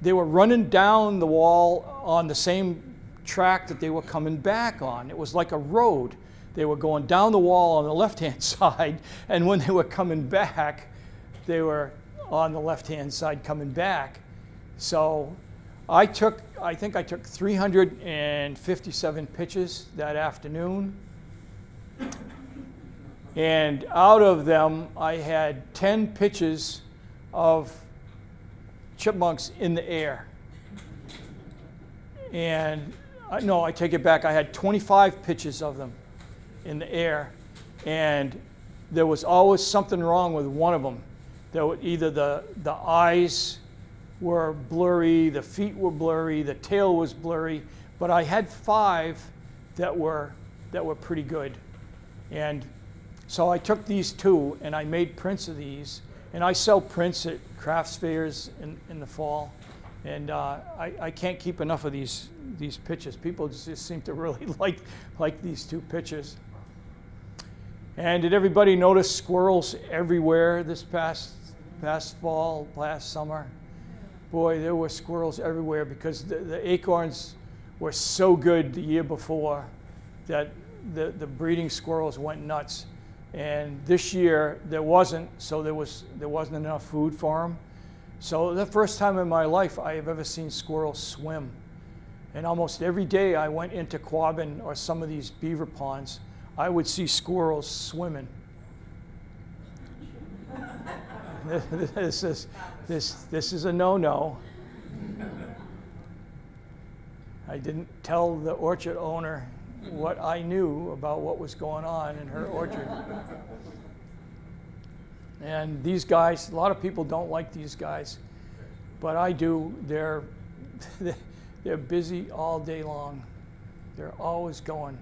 Speaker 2: they were running down the wall on the same track that they were coming back on. It was like a road. They were going down the wall on the left-hand side, and when they were coming back, they were on the left-hand side coming back. So I took, I think I took 357 pitches that afternoon. And out of them, I had 10 pitches of chipmunks in the air. And uh, no, I take it back. I had 25 pitches of them in the air. And there was always something wrong with one of them. There were either the, the eyes were blurry, the feet were blurry, the tail was blurry, but I had five that were that were pretty good. And so I took these two and I made prints of these, and I sell prints at crafts fairs in, in the fall. And uh, I, I can't keep enough of these these pictures. People just seem to really like like these two pictures. And did everybody notice squirrels everywhere this past past fall, last summer? Boy, there were squirrels everywhere because the, the acorns were so good the year before that the, the breeding squirrels went nuts. And this year there wasn't, so there, was, there wasn't enough food for them. So the first time in my life I have ever seen squirrels swim. And almost every day I went into Quabbin or some of these beaver ponds, I would see squirrels swimming. this, is, this, this is a no-no. I didn't tell the orchard owner what I knew about what was going on in her orchard. And these guys, a lot of people don't like these guys, but I do. They're, they're busy all day long. They're always going.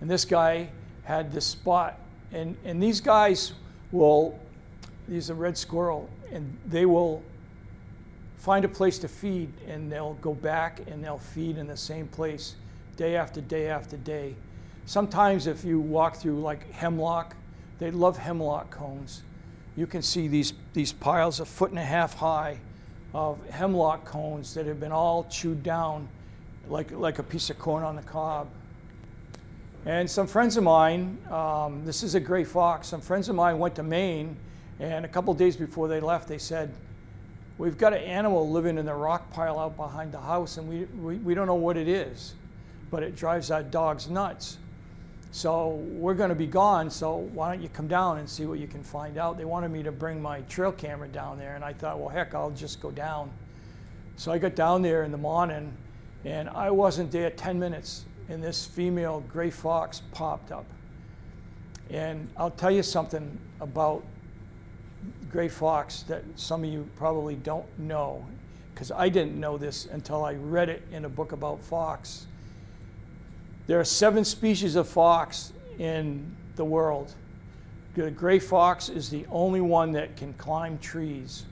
Speaker 2: And this guy had this spot. And, and these guys will, these are red squirrel, and they will find a place to feed and they'll go back and they'll feed in the same place day after day after day. Sometimes if you walk through like hemlock, they love hemlock cones. You can see these, these piles a foot and a half high of hemlock cones that have been all chewed down like, like a piece of corn on the cob. And some friends of mine, um, this is a gray fox, some friends of mine went to Maine and a couple days before they left, they said, we've got an animal living in the rock pile out behind the house and we, we, we don't know what it is but it drives our dogs nuts. So we're going to be gone, so why don't you come down and see what you can find out? They wanted me to bring my trail camera down there, and I thought, well, heck, I'll just go down. So I got down there in the morning, and I wasn't there 10 minutes, and this female gray fox popped up. And I'll tell you something about gray fox that some of you probably don't know, because I didn't know this until I read it in a book about fox. There are seven species of fox in the world. The gray fox is the only one that can climb trees.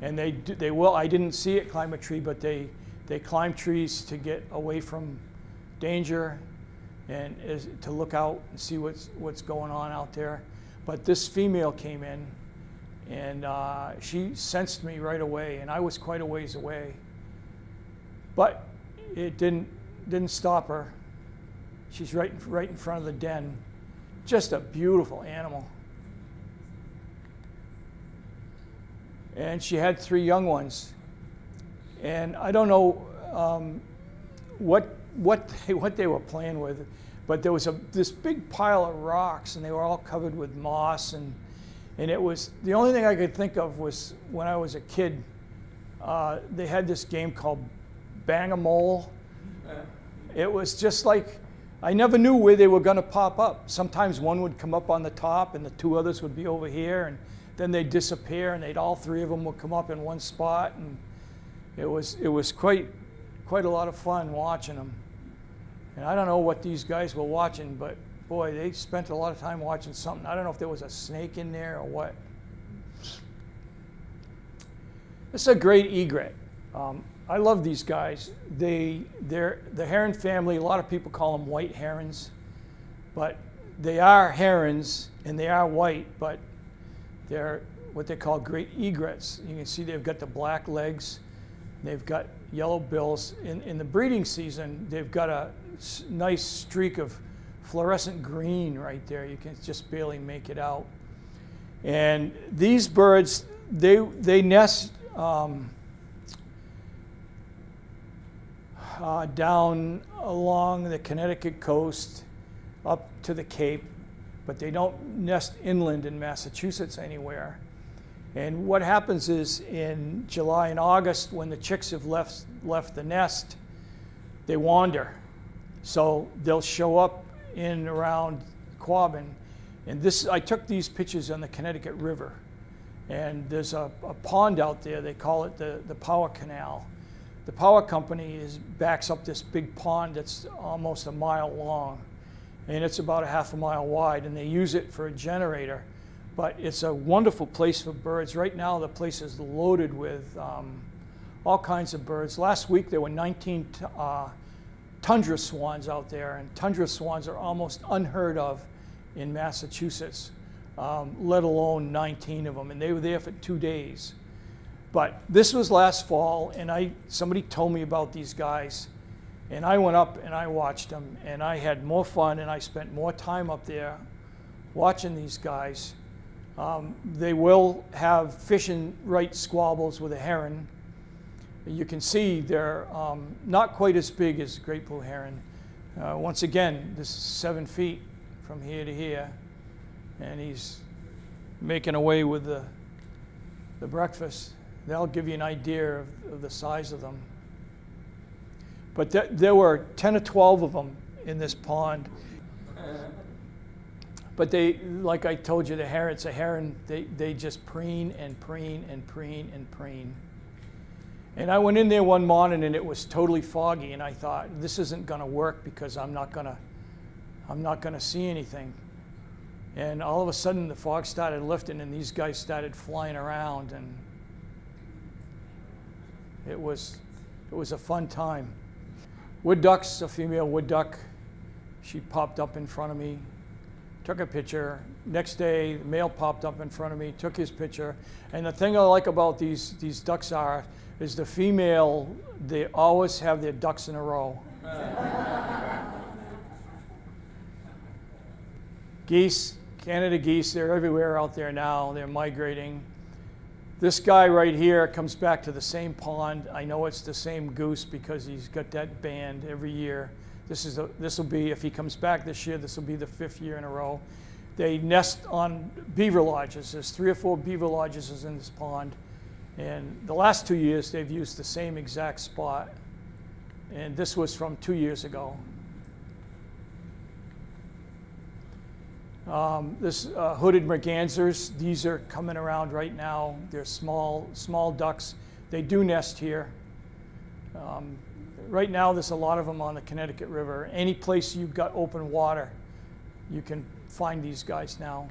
Speaker 2: And they, they will, I didn't see it climb a tree, but they, they climb trees to get away from danger and is, to look out and see what's, what's going on out there. But this female came in and uh, she sensed me right away, and I was quite a ways away. But it didn't, didn't stop her. She's right right in front of the den. Just a beautiful animal. And she had three young ones. And I don't know um, what, what, they, what they were playing with, but there was a, this big pile of rocks, and they were all covered with moss. And, and it was the only thing I could think of was when I was a kid, uh, they had this game called Bang a Mole. It was just like I never knew where they were going to pop up. Sometimes one would come up on the top and the two others would be over here and then they'd disappear and they'd all three of them would come up in one spot and it was it was quite quite a lot of fun watching them. And I don't know what these guys were watching, but boy, they spent a lot of time watching something. I don't know if there was a snake in there or what. This is a great egret. Um, I love these guys. They, they're the heron family. A lot of people call them white herons, but they are herons and they are white, but they're what they call great egrets. You can see they've got the black legs, they've got yellow bills. In, in the breeding season, they've got a nice streak of fluorescent green right there. You can just barely make it out. And these birds, they, they nest. Um, uh, down along the Connecticut coast up to the Cape, but they don't nest inland in Massachusetts anywhere. And what happens is in July and August, when the chicks have left, left the nest, they wander. So they'll show up in around Quabbin. And this, I took these pictures on the Connecticut River. And there's a, a pond out there, they call it the, the power canal. The power company is, backs up this big pond that's almost a mile long. And it's about a half a mile wide, and they use it for a generator. But it's a wonderful place for birds. Right now, the place is loaded with um, all kinds of birds. Last week, there were 19 uh, tundra swans out there, and tundra swans are almost unheard of in Massachusetts, um, let alone 19 of them. And they were there for two days. But this was last fall, and I somebody told me about these guys, and I went up and I watched them, and I had more fun, and I spent more time up there watching these guys. Um, they will have fishing right squabbles with a heron. You can see they're um, not quite as big as great blue heron. Uh, once again, this is seven feet from here to here, and he's making away with the, the breakfast. That'll give you an idea of, of the size of them. But th- there were 10 or 12 of them in this pond. But they, like I told you, the heron, it's a heron, they, they just preen and preen and preen and preen. And I went in there one morning and it was totally foggy, and I thought, this isn't going to work because I'm not going to, I'm not going to see anything. And all of a sudden, the fog started lifting, and these guys started flying around, and it was, it was a fun time. Wood ducks, a female wood duck, she popped up in front of me, took a picture. Next day, the male popped up in front of me, took his picture. And the thing I like about these, these ducks are, is the female, they always have their ducks in a row. geese, Canada geese, they're everywhere out there now. They're migrating. This guy right here comes back to the same pond. I know it's the same goose because he's got that band every year. This is this will be if he comes back this year. This will be the fifth year in a row. They nest on beaver lodges. There's three or four beaver lodges in this pond, and the last two years they've used the same exact spot. And this was from two years ago. Um, this uh, hooded mergansers, these are coming around right now. They're small, small ducks. They do nest here. Um, right now, there's a lot of them on the Connecticut River. Any place you've got open water, you can find these guys now.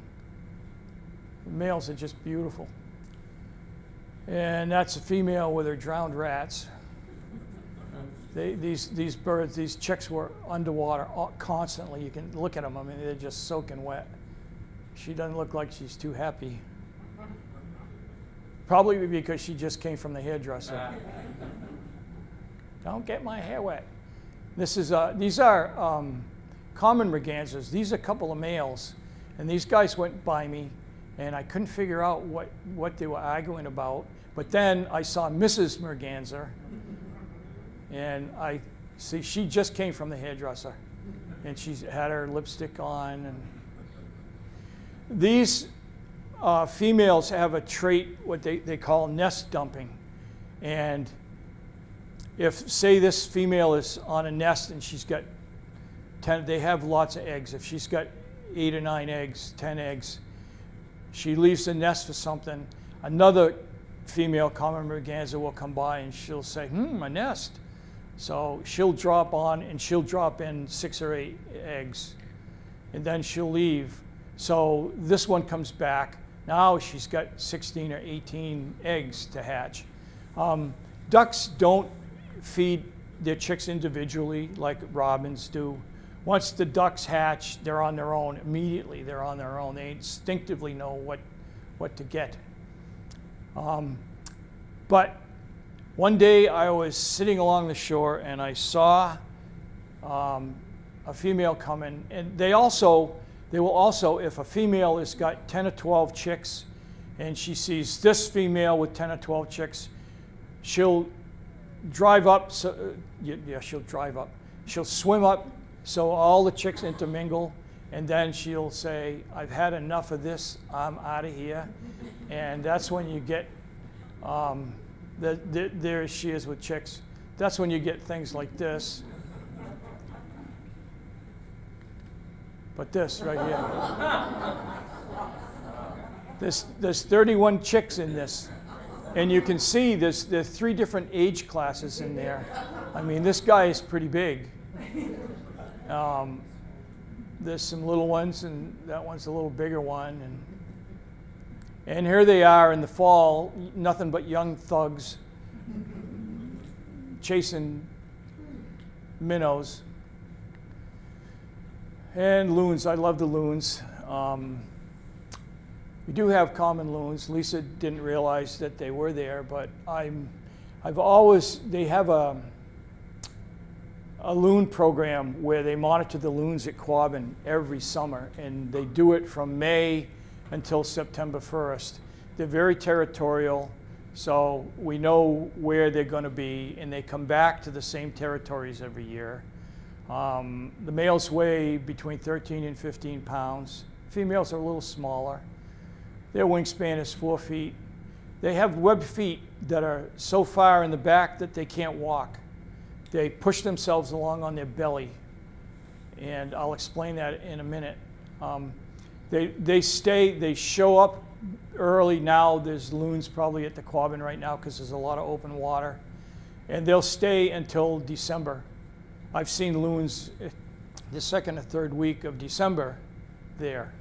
Speaker 2: The males are just beautiful. And that's a female with her drowned rats. They, these, these birds, these chicks were underwater constantly. You can look at them, I mean, they're just soaking wet. She doesn't look like she's too happy. Probably because she just came from the hairdresser. Don't get my hair wet. This is, uh, these are um, common mergansers. These are a couple of males. And these guys went by me, and I couldn't figure out what, what they were arguing about. But then I saw Mrs. Merganser, and I see she just came from the hairdresser, and she's had her lipstick on. And these uh, females have a trait, what they, they call nest dumping. And if, say, this female is on a nest and she's got 10, they have lots of eggs. If she's got eight or nine eggs, 10 eggs, she leaves the nest for something. Another female common merganser will come by and she'll say, hmm, a nest. So she'll drop on and she'll drop in six or eight eggs and then she'll leave. So this one comes back. Now she's got 16 or 18 eggs to hatch. Um, ducks don't feed their chicks individually like robins do. Once the ducks hatch, they're on their own. Immediately, they're on their own. They instinctively know what, what to get. Um, but one day I was sitting along the shore and I saw um, a female coming. And they also, they will also, if a female has got 10 or 12 chicks and she sees this female with 10 or 12 chicks, she'll drive up. So, uh, yeah, she'll drive up. She'll swim up so all the chicks intermingle. And then she'll say, I've had enough of this. I'm out of here. And that's when you get um, the, the, there she is with chicks. That's when you get things like this. But this right here. There's, there's 31 chicks in this. And you can see there's, there's three different age classes in there. I mean, this guy is pretty big. Um, there's some little ones, and that one's a little bigger one. And, and here they are in the fall, nothing but young thugs chasing minnows. And loons, I love the loons. Um, we do have common loons. Lisa didn't realize that they were there, but I'm, I've always, they have a, a loon program where they monitor the loons at Quabbin every summer, and they do it from May until September 1st. They're very territorial, so we know where they're going to be, and they come back to the same territories every year. Um, the males weigh between 13 and 15 pounds. Females are a little smaller. Their wingspan is four feet. They have webbed feet that are so far in the back that they can't walk. They push themselves along on their belly. And I'll explain that in a minute. Um, they, they stay, they show up early now. There's loons probably at the Quabbin right now because there's a lot of open water. And they'll stay until December. I've seen loons eh, the second or third week of December there.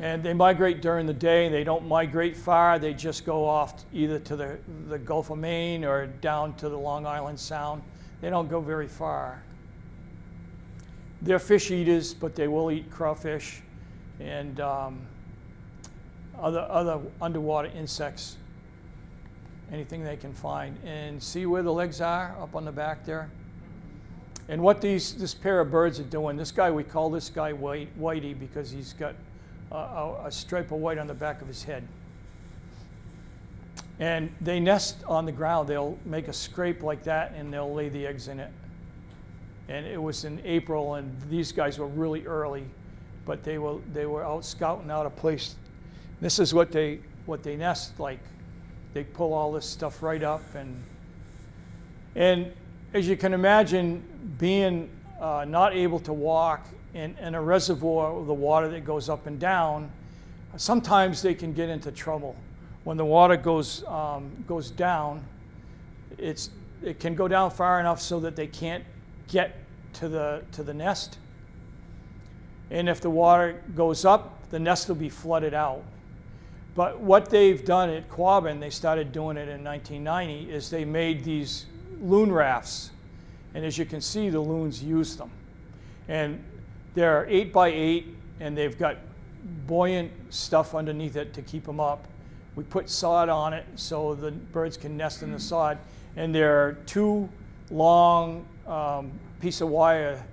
Speaker 2: And they migrate during the day. They don't migrate far. They just go off either to the, the Gulf of Maine or down to the Long Island Sound. They don't go very far. They're fish eaters, but they will eat crawfish and um, other, other underwater insects anything they can find. And see where the legs are up on the back there? And what these, this pair of birds are doing, this guy, we call this guy White, Whitey because he's got a, a, stripe of white on the back of his head. And they nest on the ground. They'll make a scrape like that and they'll lay the eggs in it. And it was in April, and these guys were really early, but they were, they were out scouting out a place. This is what they, what they nest like they pull all this stuff right up and and as you can imagine being uh, not able to walk in, in a reservoir of the water that goes up and down sometimes they can get into trouble when the water goes um, goes down it's it can go down far enough so that they can't get to the to the nest and if the water goes up the nest will be flooded out but what they've done at Quabbin, they started doing it in 1990, is they made these loon rafts. And as you can see, the loons use them. And they're eight by eight, and they've got buoyant stuff underneath it to keep them up. We put sod on it so the birds can nest in the sod. And there are two long um, piece of wire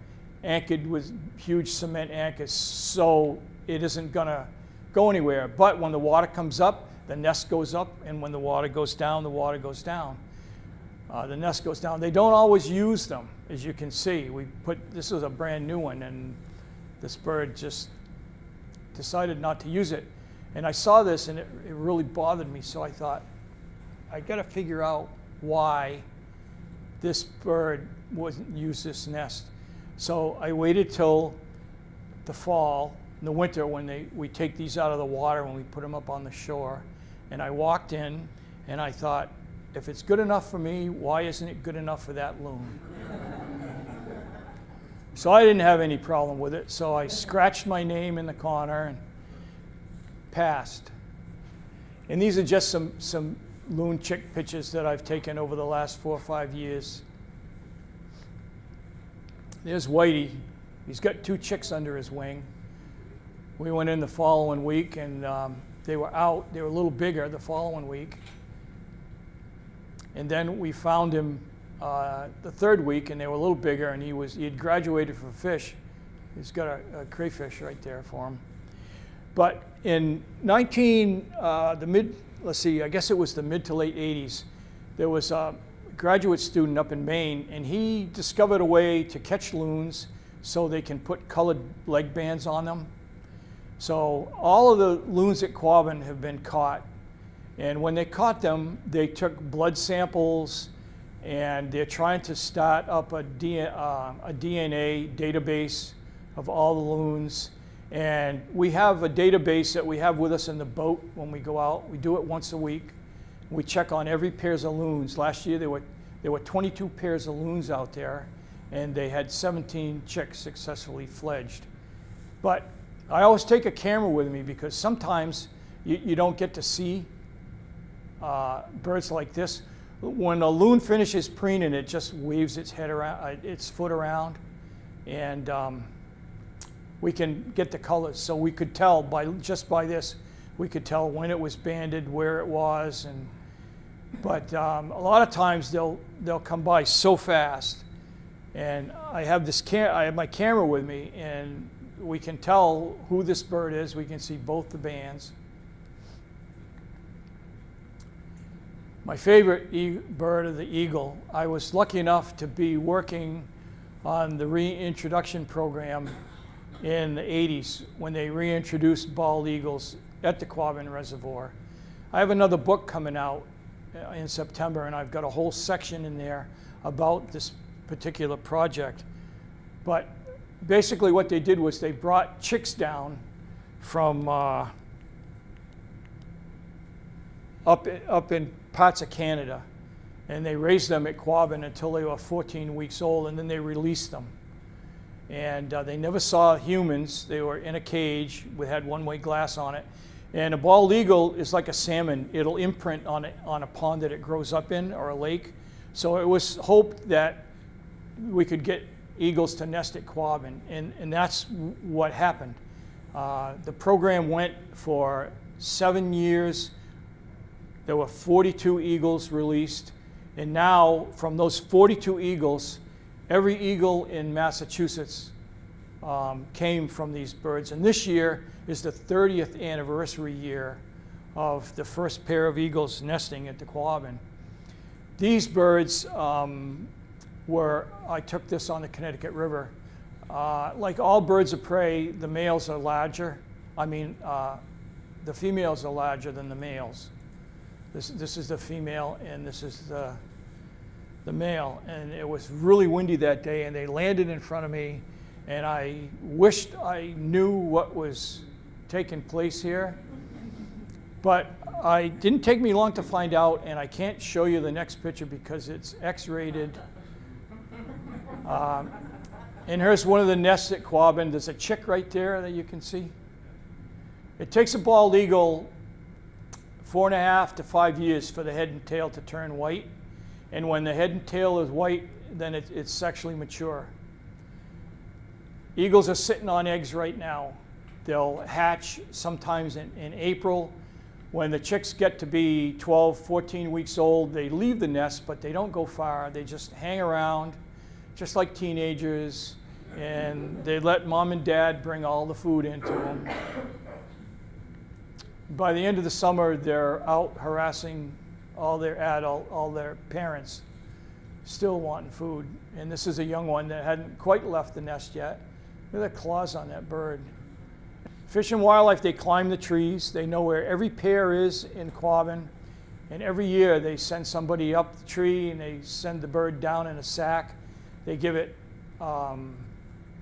Speaker 2: anchored with huge cement anchors, so it isn't going to go anywhere. But when the water comes up, the nest goes up, and when the water goes down, the water goes down. Uh, the nest goes down. They don't always use them, as you can see. We put this is a brand new one, and this bird just decided not to use it. And I saw this, and it, it really bothered me. So I thought, I got to figure out why this bird wouldn't use this nest. So I waited till the fall in the winter when they, we take these out of the water and we put them up on the shore. And I walked in and I thought, if it's good enough for me, why isn't it good enough for that loon? So I didn't have any problem with it. So I scratched my name in the corner and passed. And these are just some, some loon chick pictures that I've taken over the last four or five years. There's Whitey. He's got two chicks under his wing we went in the following week and um, they were out. They were a little bigger the following week. And then we found him uh, the third week and they were a little bigger and he was he had graduated from fish. He's got a, a crayfish right there for him. But in 19, uh, the mid, let's see, I guess it was the mid to late 80s, there was a graduate student up in Maine and he discovered a way to catch loons so they can put colored leg bands on them so all of the loons at Quabbin have been caught. And when they caught them, they took blood samples and they're trying to start up a, D, uh, a DNA database of all the loons. And we have a database that we have with us in the boat when we go out. We do it once a week. We check on every pairs of loons. Last year there were there were 22 pairs of loons out there, and they had 17 chicks successfully fledged. But I always take a camera with me because sometimes you, you don't get to see uh, birds like this. When a loon finishes preening, it just waves its head around, uh, its foot around, and um, we can get the colors. So we could tell by just by this, we could tell when it was banded, where it was, and but um, a lot of times they'll they'll come by so fast, and I have this cam I have my camera with me, and we can tell who this bird is. We can see both the bands. My favorite e bird of the eagle. I was lucky enough to be working on the reintroduction program in the 80s when they reintroduced bald eagles at the Quabbin Reservoir. I have another book coming out uh, in September, and I've got a whole section in there about this particular project. But basically, what they did was they brought chicks down from uh, up, up in parts of Canada, and they raised them at Quabbin until they were 14 weeks old, and then they released them. And uh, they never saw humans. They were in a cage with had one-way glass on it. And a bald eagle is like a salmon. It'll imprint on, it, on a pond that it grows up in or a lake. So it was hoped that we could get eagles to nest at Quabbin, and, and that's what happened. Uh, the program went for seven years. There were 42 eagles released, and now from those 42 eagles, every eagle in Massachusetts um, came from these birds. And this year is the 30th anniversary year of the first pair of eagles nesting at the Quabbin. These birds um, were, I took this on the Connecticut River. Uh, like all birds of prey, the males are larger. I mean, uh, the females are larger than the males. This, this is the female and this is the, the male. And it was really windy that day and they landed in front of me and I wished I knew what was taking place here. But I didn't take me long to find out, and I can't show you the next picture because it's X-rated. Um, and here's one of the nests at Quabbin. There's a chick right there that you can see. It takes a bald eagle four and a half to five years for the head and tail to turn white. And when the head and tail is white, then it, it's sexually mature. Eagles are sitting on eggs right now. They'll hatch sometimes in, in April. When the chicks get to be 12, 14 weeks old, they leave the nest, but they don't go far. They just hang around, just like teenagers, and they let mom and dad bring all the food into them. By the end of the summer, they're out harassing all their adult, all their parents, still wanting food. And this is a young one that hadn't quite left the nest yet. Look at the claws on that bird. Fish and Wildlife, they climb the trees. They know where every pair is in Quabbin. And every year they send somebody up the tree and they send the bird down in a sack. They give it um,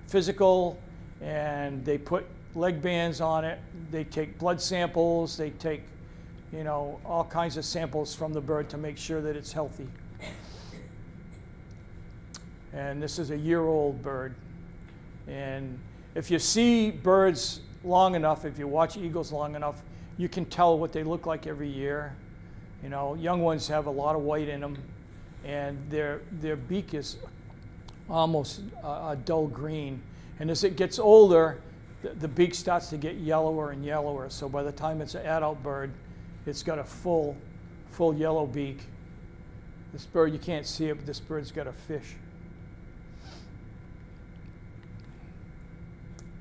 Speaker 2: physical and they put leg bands on it. They take blood samples. They take, you know, all kinds of samples from the bird to make sure that it's healthy. And this is a year-old bird. And if you see birds long enough, if you watch eagles long enough, you can tell what they look like every year. You know, young ones have a lot of white in them, and their, their beak is almost a, a dull green. And as it gets older, the, the, beak starts to get yellower and yellower. So by the time it's an adult bird, it's got a full, full yellow beak. This bird, you can't see it, but this bird's got a fish.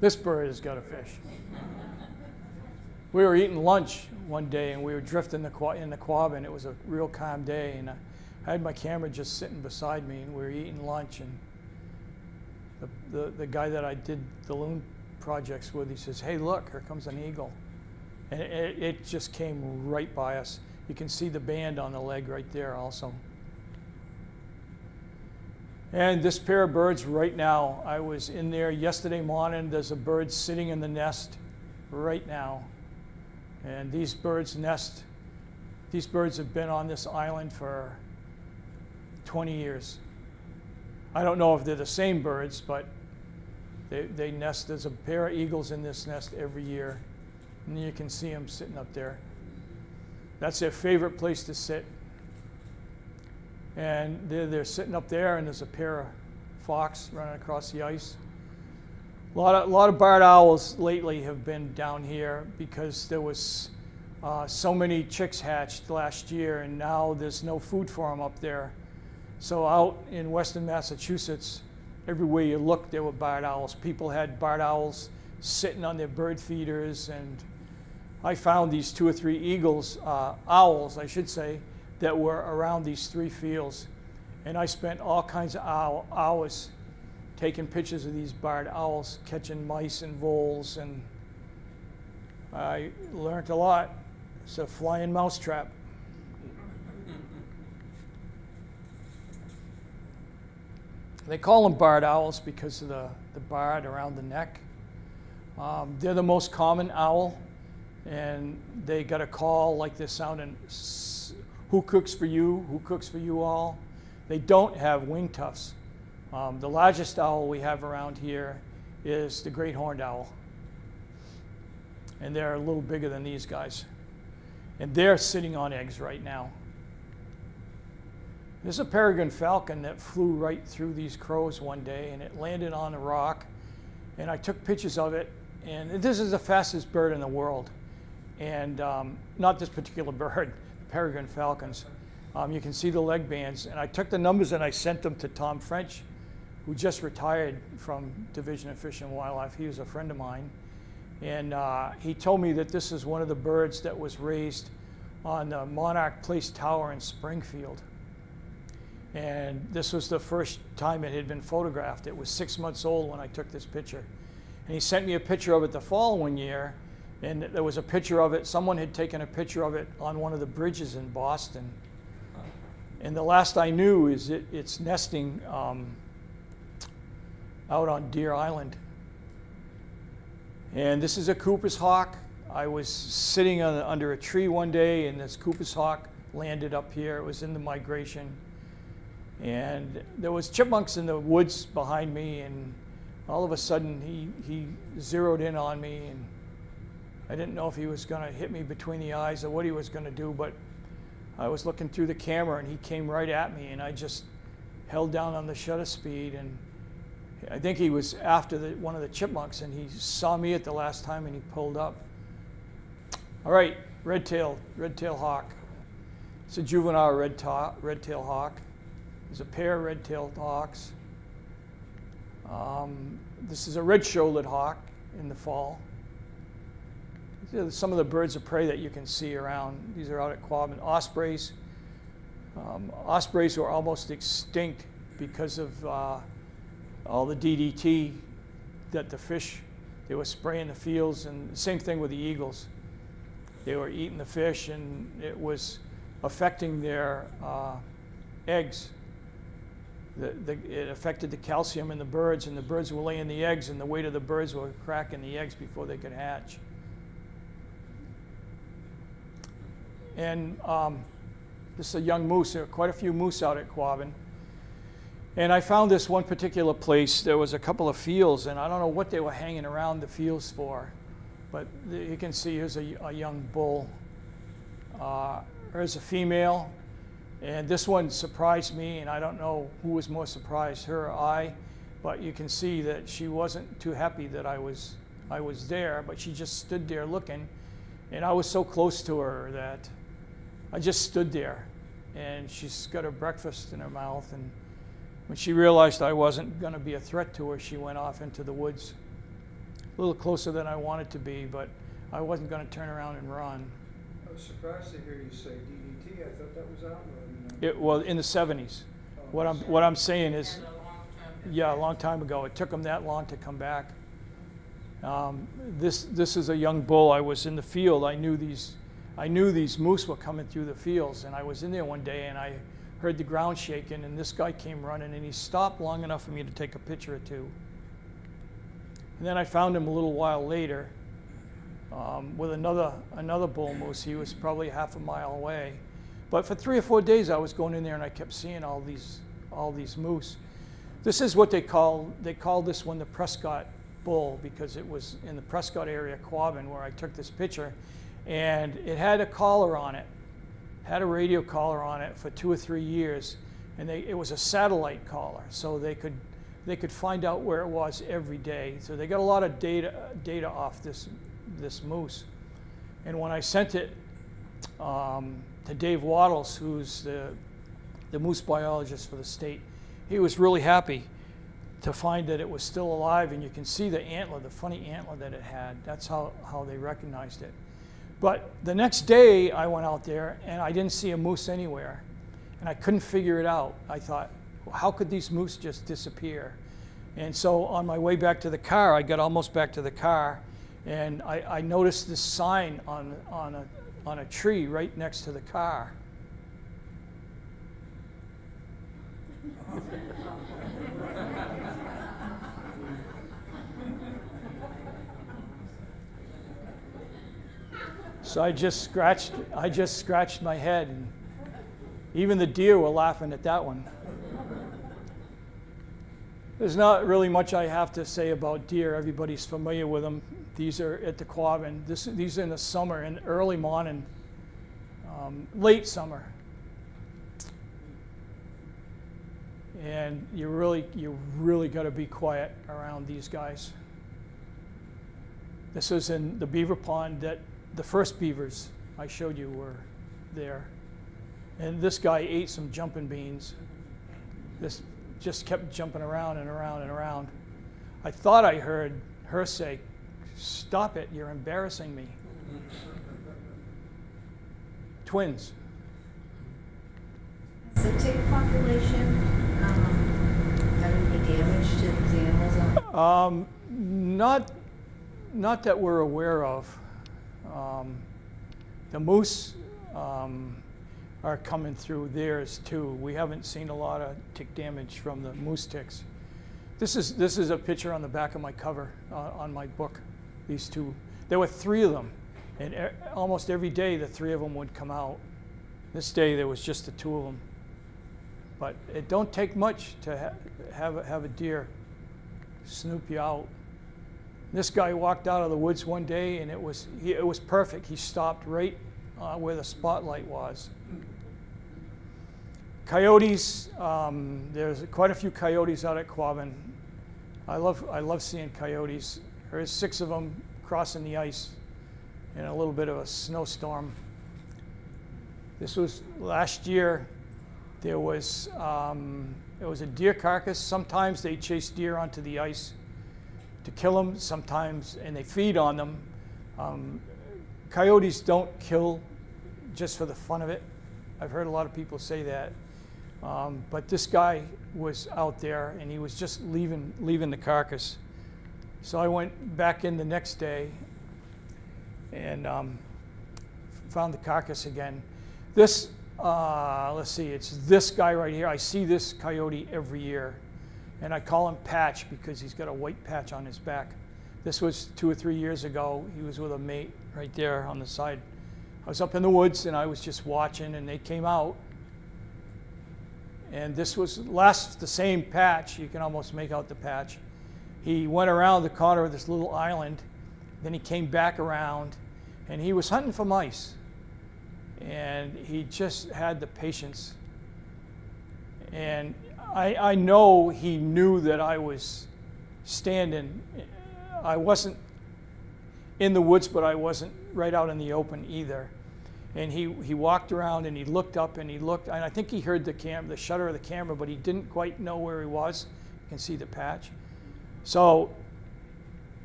Speaker 2: This bird has got a fish. we were eating lunch one day and we were drifting the, in the quab, and It was a real calm day and I had my camera just sitting beside me and we were eating lunch and the, the, the guy that I did the loon projects with, he says, hey look, here comes an eagle. And it, it just came right by us. You can see the band on the leg right there also. And this pair of birds right now, I was in there yesterday morning. There's a bird sitting in the nest right now. And these birds nest, these birds have been on this island for 20 years. I don't know if they're the same birds, but they, they nest. There's a pair of eagles in this nest every year. And you can see them sitting up there. That's their favorite place to sit. And they're, they're sitting up there, and there's a pair of fox running across the ice. A lot of, a lot of barred owls lately have been down here because there was uh, so many chicks hatched last year, and now there's no food for them up there. So out in western Massachusetts, everywhere you looked, there were barred owls. People had barred owls sitting on their bird feeders, and I found these two or three eagles, uh, owls, I should say, that were around these three fields. And I spent all kinds of owl, hours taking pictures of these barred owls, catching mice and voles, and I learned a lot. It's a flying mousetrap. They call them barred owls because of the, the barred around the neck. Um, they're the most common owl, and they got a call like this sounding, who cooks for you? Who cooks for you all? They don't have wing tufts. Um, the largest owl we have around here is the great horned owl. And they're a little bigger than these guys. And they're sitting on eggs right now. There's a peregrine falcon that flew right through these crows one day and it landed on a rock. And I took pictures of it. And this is the fastest bird in the world. And um, not this particular bird, peregrine falcons. Um, you can see the leg bands. And I took the numbers and I sent them to Tom French, who just retired from Division of Fish and Wildlife. He was a friend of mine. And uh, he told me that this is one of the birds that was raised on the Monarch Place Tower in Springfield. And this was the first time it had been photographed. It was six months old when I took this picture. And he sent me a picture of it the following year. And there was a picture of it. Someone had taken a picture of it on one of the bridges in Boston. And the last I knew is it, it's nesting um, out on Deer Island. And this is a Cooper's hawk. I was sitting on, under a tree one day, and this Cooper's hawk landed up here. It was in the migration. And there was chipmunks in the woods behind me, and all of a sudden he, he zeroed in on me, and I didn't know if he was going to hit me between the eyes or what he was going to do, but I was looking through the camera, and he came right at me, and I just held down on the shutter speed, and I think he was after the, one of the chipmunks, and he saw me at the last time, and he pulled up. All right, red-tailed, red-tailed hawk. It's a juvenile red-tailed red hawk. There's a pair of red-tailed hawks. Um, this is a red-shouldered hawk in the fall. Are some of the birds of prey that you can see around. These are out at Quabbin. Ospreys. Um, ospreys were almost extinct because of uh, all the DDT that the fish, they were spraying the fields, and same thing with the eagles. They were eating the fish, and it was affecting their uh, eggs. The, the, it affected the calcium in the birds, and the birds were laying the eggs, and the weight of the birds were cracking the eggs before they could hatch. And um, this is a young moose. There are quite a few moose out at Quabbin. And I found this one particular place. There was a couple of fields, and I don't know what they were hanging around the fields for, but you can see here's a, a young bull. Uh, there's a female, and this one surprised me, and I don't know who was more surprised, her or I, but you can see that she wasn't too happy that I was, I was there, but she just stood there looking, and I was so close to her that I just stood there, and she's got her breakfast in her mouth, and when she realized I wasn't going to be a threat to her, she went off into the woods. A little closer than I wanted to be, but I wasn't going to turn around and run.
Speaker 3: I was surprised to hear you say DDT. I thought that was outlawed.
Speaker 2: It well in the 70s. What I'm what I'm saying is, yeah, a long time ago. It took them that long to come back. Um, this this is a young bull. I was in the field. I knew these I knew these moose were coming through the fields, and I was in there one day, and I heard the ground shaking, and this guy came running, and he stopped long enough for me to take a picture or two. And then I found him a little while later um, with another, another bull moose. He was probably half a mile away. But for three or four days, I was going in there and I kept seeing all these, all these moose. This is what they call, they call this one the Prescott bull because it was in the Prescott area, Quabbin, where I took this picture. And it had a collar on it, had a radio collar on it for two or three years. And they, it was a satellite collar, so they could, they could find out where it was every day. So they got a lot of data, data off this, this moose. And when I sent it um, to Dave Wattles, who's the, the moose biologist for the state, he was really happy to find that it was still alive. And you can see the antler, the funny antler that it had. That's how, how they recognized it. But the next day, I went out there and I didn't see a moose anywhere. And I couldn't figure it out. I thought, how could these moose just disappear? And so on my way back to the car, I got almost back to the car, and I, I noticed this sign on, on, a, on a tree right next to the car. So I just scratched, I just scratched my head, and even the deer were laughing at that one. There's not really much I have to say about deer. Everybody's familiar with them. These are at the Quabbin. This, these are in the summer, in early morning, um, late summer. And you really, you really got to be quiet around these guys. This is in the beaver pond that the first beavers I showed you were there. And this guy ate some jumping beans. This just kept jumping around and around and around. I thought I heard her say, Stop it, you're embarrassing me. Twins.
Speaker 4: The tick population um, any damage to these animals?
Speaker 2: Um, not, not that we're aware of. Um, the moose um, are coming through theirs too. We haven't seen a lot of tick damage from the moose ticks. This is, this is a picture on the back of my cover uh, on my book. These two, there were three of them, and e almost every day the three of them would come out. This day there was just the two of them. But it don't take much to ha have, a, have a deer snoop you out. This guy walked out of the woods one day and it was, he, it was perfect. He stopped right uh, where the spotlight was. Coyotes, um, there's quite a few coyotes out at Quabbin. I love, I love seeing coyotes. There's six of them crossing the ice in a little bit of a snowstorm. This was last year. There was, um, it was a deer carcass. Sometimes they chase deer onto the ice to kill them, sometimes, and they feed on them. Um, coyotes don't kill just for the fun of it. I've heard a lot of people say that. Um, but this guy was out there and he was just leaving, leaving the carcass. So I went back in the next day and um, found the carcass again. This, uh, let's see, it's this guy right here. I see this coyote every year. And I call him Patch because he's got a white patch on his back. This was two or three years ago. He was with a mate right there on the side. I was up in the woods and I was just watching and they came out and this was last the same patch. You can almost make out the patch. He went around the corner of this little island. Then he came back around and he was hunting for mice. And he just had the patience. And I, I know he knew that I was standing. I wasn't in the woods, but I wasn't right out in the open either and he, he walked around and he looked up and he looked, and I think he heard the cam, the shutter of the camera, but he didn't quite know where he was. You can see the patch. So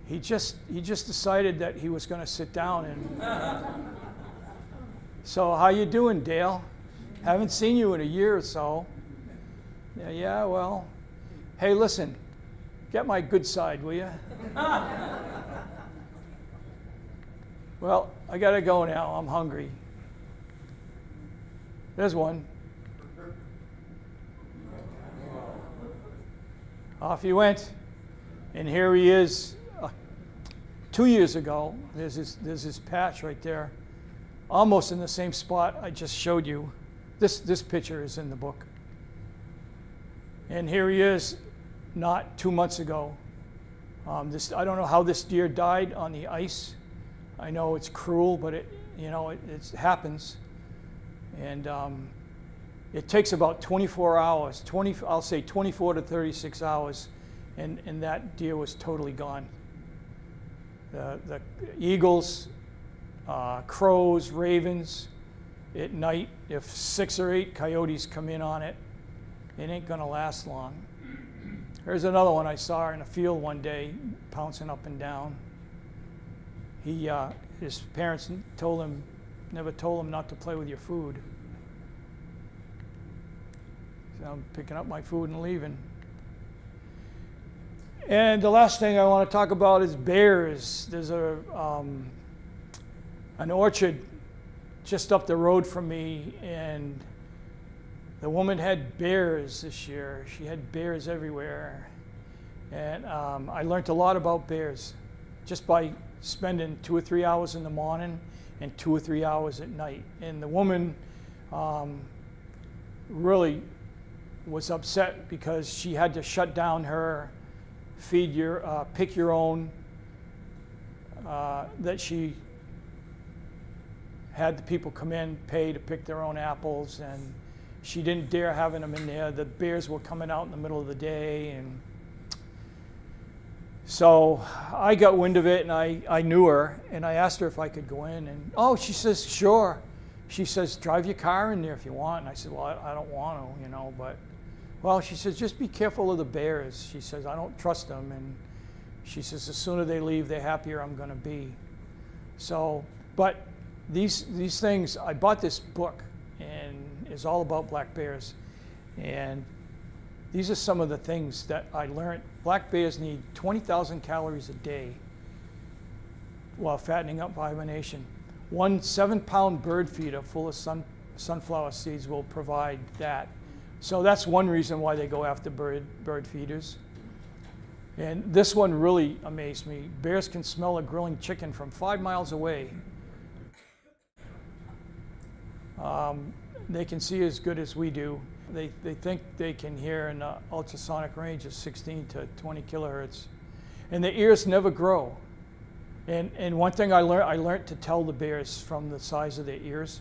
Speaker 2: he just he just decided that he was going to sit down and so how you doing dale? Haven't seen you in a year or so. Yeah, yeah well hey listen get my good side will you well i gotta go now. I'm hungry. There's one. Off you went. And here he is uh, two years ago. There's this, there's this patch right there, almost in the same spot I just showed you. This, this picture is in the book. And here he is not two months ago. Um, this, I don't know how this deer died on the ice. I know it's cruel, but it, you know, it, it happens. And um, it takes about 24 hours, 20, I'll say 24 to 36 hours, and, and that deer was totally gone. The, the eagles, uh, crows, ravens, at night, if six or eight coyotes come in on it, it ain't gonna last long. Here's another one I saw in a field one day, pouncing up and down. He, uh, his parents told him, never told him not to play with your food. So I'm picking up my food and leaving. And the last thing I want to talk about is bears. There's a um, an orchard just up the road from me, and the woman had bears this year. She had bears everywhere, and um, I learned a lot about bears just by spending two or three hours in the morning and two or three hours at night. And the woman um, really was upset because she had to shut down her feed your, uh, pick your own, uh, that she had the people come in, pay to pick their own apples, and she didn't dare having them in there. The bears were coming out in the middle of the day, and so I got wind of it, and I, I knew her, and I asked her if I could go in, and oh, she says, sure. She says, drive your car in there if you want. And I said, well, I, I don't want to, you know, but well, she says, just be careful of the bears. She says, I don't trust them. And she says, the sooner they leave, the happier I'm going to be. So, but these, these things, I bought this book and it's all about black bears. And these are some of the things that I learned. Black bears need 20,000 calories a day while fattening up by hibernation. One seven pound bird feeder full of sun, sunflower seeds will provide that so that's one reason why they go after bird, bird feeders. And this one really amazed me. Bears can smell a grilling chicken from five miles away. Um, they can see as good as we do. They, they think they can hear an uh, ultrasonic range of 16 to 20 kilohertz. And the ears never grow. And, and one thing I learned, I learned to tell the bears from the size of their ears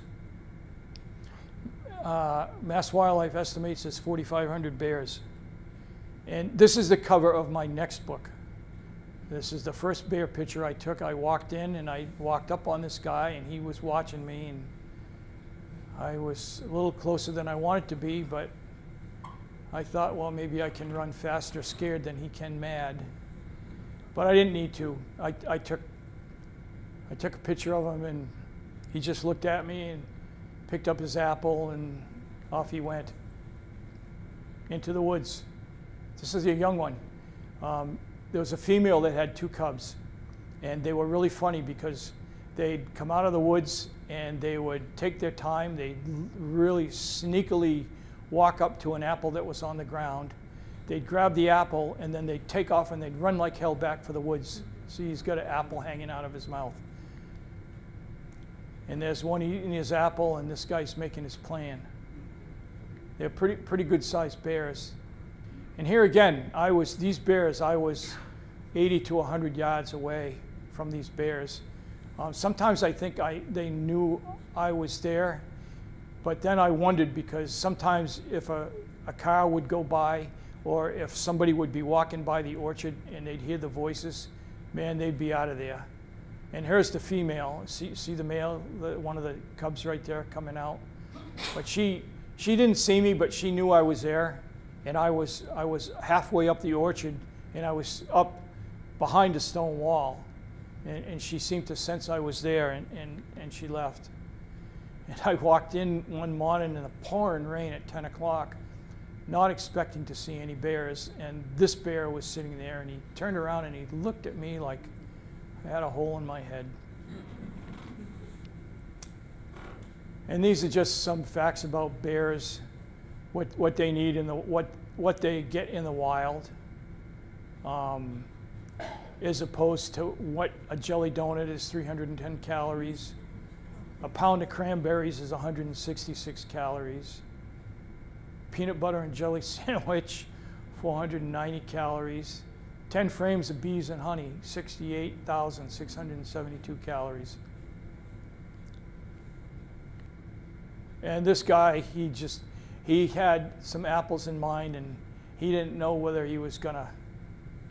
Speaker 2: uh, Mass Wildlife estimates there's 4,500 bears. And this is the cover of my next book. This is the first bear picture I took. I walked in and I walked up on this guy and he was watching me and I was a little closer than I wanted to be, but I thought, well, maybe I can run faster scared than he can mad. But I didn't need to. I, I, took, I took a picture of him and he just looked at me and picked up his apple, and off he went into the woods. This is a young one. Um, there was a female that had two cubs, and they were really funny because they'd come out of the woods and they would take their time. They'd really sneakily walk up to an apple that was on the ground. They'd grab the apple and then they'd take off and they'd run like hell back for the woods. See, he's got an apple hanging out of his mouth and there's one eating his apple, and this guy's making his plan. They're pretty, pretty good sized bears. And here again, I was, these bears, I was 80 to 100 yards away from these bears. Um, sometimes I think I, they knew I was there, but then I wondered because sometimes if a, a car would go by or if somebody would be walking by the orchard and they'd hear the voices, man, they'd be out of there. And here's the female. See, see the male, the, one of the cubs right there coming out. But she, she didn't see me, but she knew I was there. And I was, I was halfway up the orchard, and I was up behind a stone wall. And, and she seemed to sense I was there, and, and, and she left. And I walked in one morning in a pouring rain at 10 o'clock, not expecting to see any bears. And this bear was sitting there, and he turned around and he looked at me like, I had a hole in my head. And these are just some facts about bears, what, what they need and the, what, what they get in the wild. um, as opposed to what a jelly donut is 310 calories. A pound of cranberries is 166 calories. Peanut butter and jelly sandwich, 490 calories. 10 frames of bees and honey, 68,672 calories. And this guy, he just, he had some apples in mind and he didn't know whether he was gonna,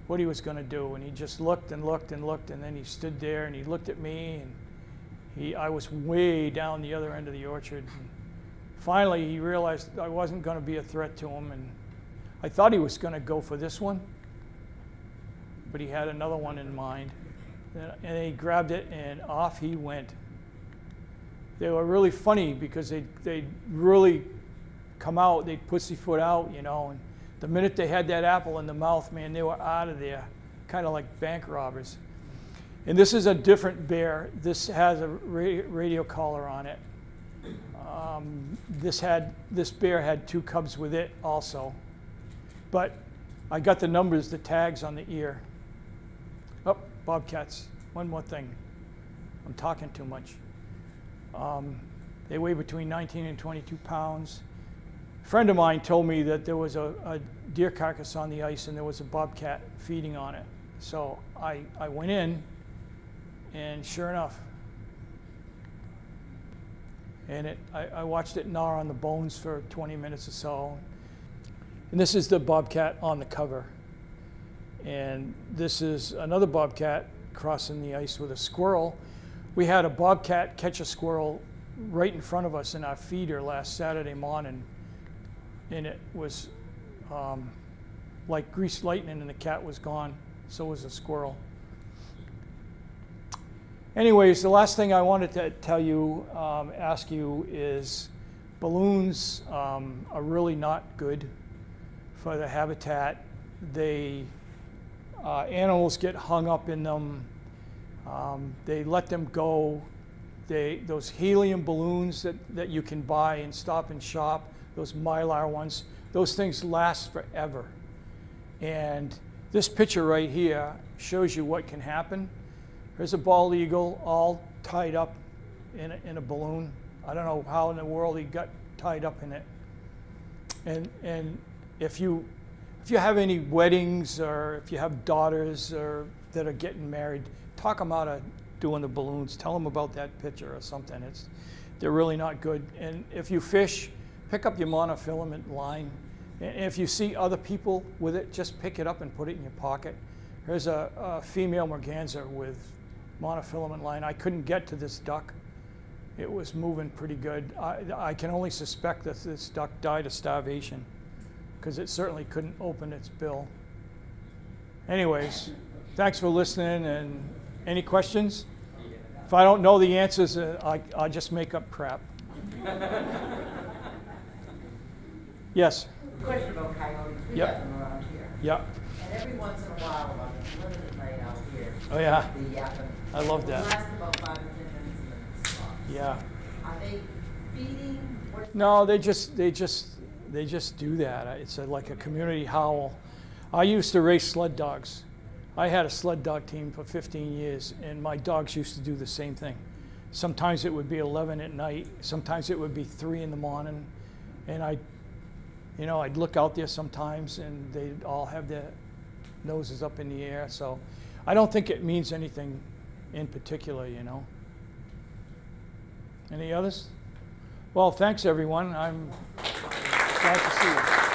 Speaker 2: what he was gonna do. And he just looked and looked and looked and then he stood there and he looked at me and he, I was way down the other end of the orchard. And finally, he realized I wasn't gonna be a threat to him and I thought he was gonna go for this one, but he had another one in mind. And he grabbed it and off he went they were really funny because they they really come out, they'd pussyfoot out, you know, and the minute they had that apple in the mouth, man, they were out of there, kind of like bank robbers. And this is a different bear. This has a radio collar on it. Um, this had this bear had two cubs with it also, but I got the numbers, the tags on the ear. Bobcats. One more thing. I'm talking too much. Um, they weigh between 19 and 22 pounds. A friend of mine told me that there was a, a deer carcass on the ice and there was a bobcat feeding on it. So I, I went in, and sure enough, and it, I, I watched it gnaw on the bones for 20 minutes or so. And this is the bobcat on the cover. And this is another bobcat crossing the ice with a squirrel we had a bobcat catch a squirrel right in front of us in our feeder last Saturday morning, and it was um, like greased lightning, and the cat was gone. So was the squirrel. Anyways, the last thing I wanted to tell you, um, ask you, is balloons um, are really not good for the habitat. They uh, animals get hung up in them. Um, they let them go. They, those helium balloons that, that you can buy and stop and shop, those mylar ones, those things last forever. And this picture right here shows you what can happen. Here's a bald eagle all tied up in a, in a balloon. I don't know how in the world he got tied up in it. And, and if, you, if you have any weddings or if you have daughters or that are getting married, talk them out of doing the balloons. Tell them about that picture or something. It's, they're really not good. And if you fish, pick up your monofilament line. And if you see other people with it, just pick it up and put it in your pocket. Here's a, a female merganser with monofilament line. I couldn't get to this duck. It was moving pretty good. I, I can only suspect that this duck died of starvation because it certainly couldn't open its bill. Anyways, thanks for listening and any questions? If I don't know the answers, uh, I, I just make up crap. yes?
Speaker 5: Question about coyotes, we
Speaker 2: Yep.
Speaker 5: them around here.
Speaker 2: Yeah.
Speaker 5: And every once in a while, on a limited night out here.
Speaker 2: Oh, yeah.
Speaker 5: They.
Speaker 2: I love that.
Speaker 5: last about five or ten minutes and then it stops.
Speaker 2: Yeah.
Speaker 5: Are they feeding?
Speaker 2: No, they just they just they just do that. It's a, like a community howl. I used to race sled dogs. I had a sled dog team for 15 years, and my dogs used to do the same thing. Sometimes it would be 11 at night. Sometimes it would be three in the morning, and I, you know, I'd look out there sometimes, and they'd all have their noses up in the air. So, I don't think it means anything in particular, you know. Any others? Well, thanks everyone. I'm Glad to see you.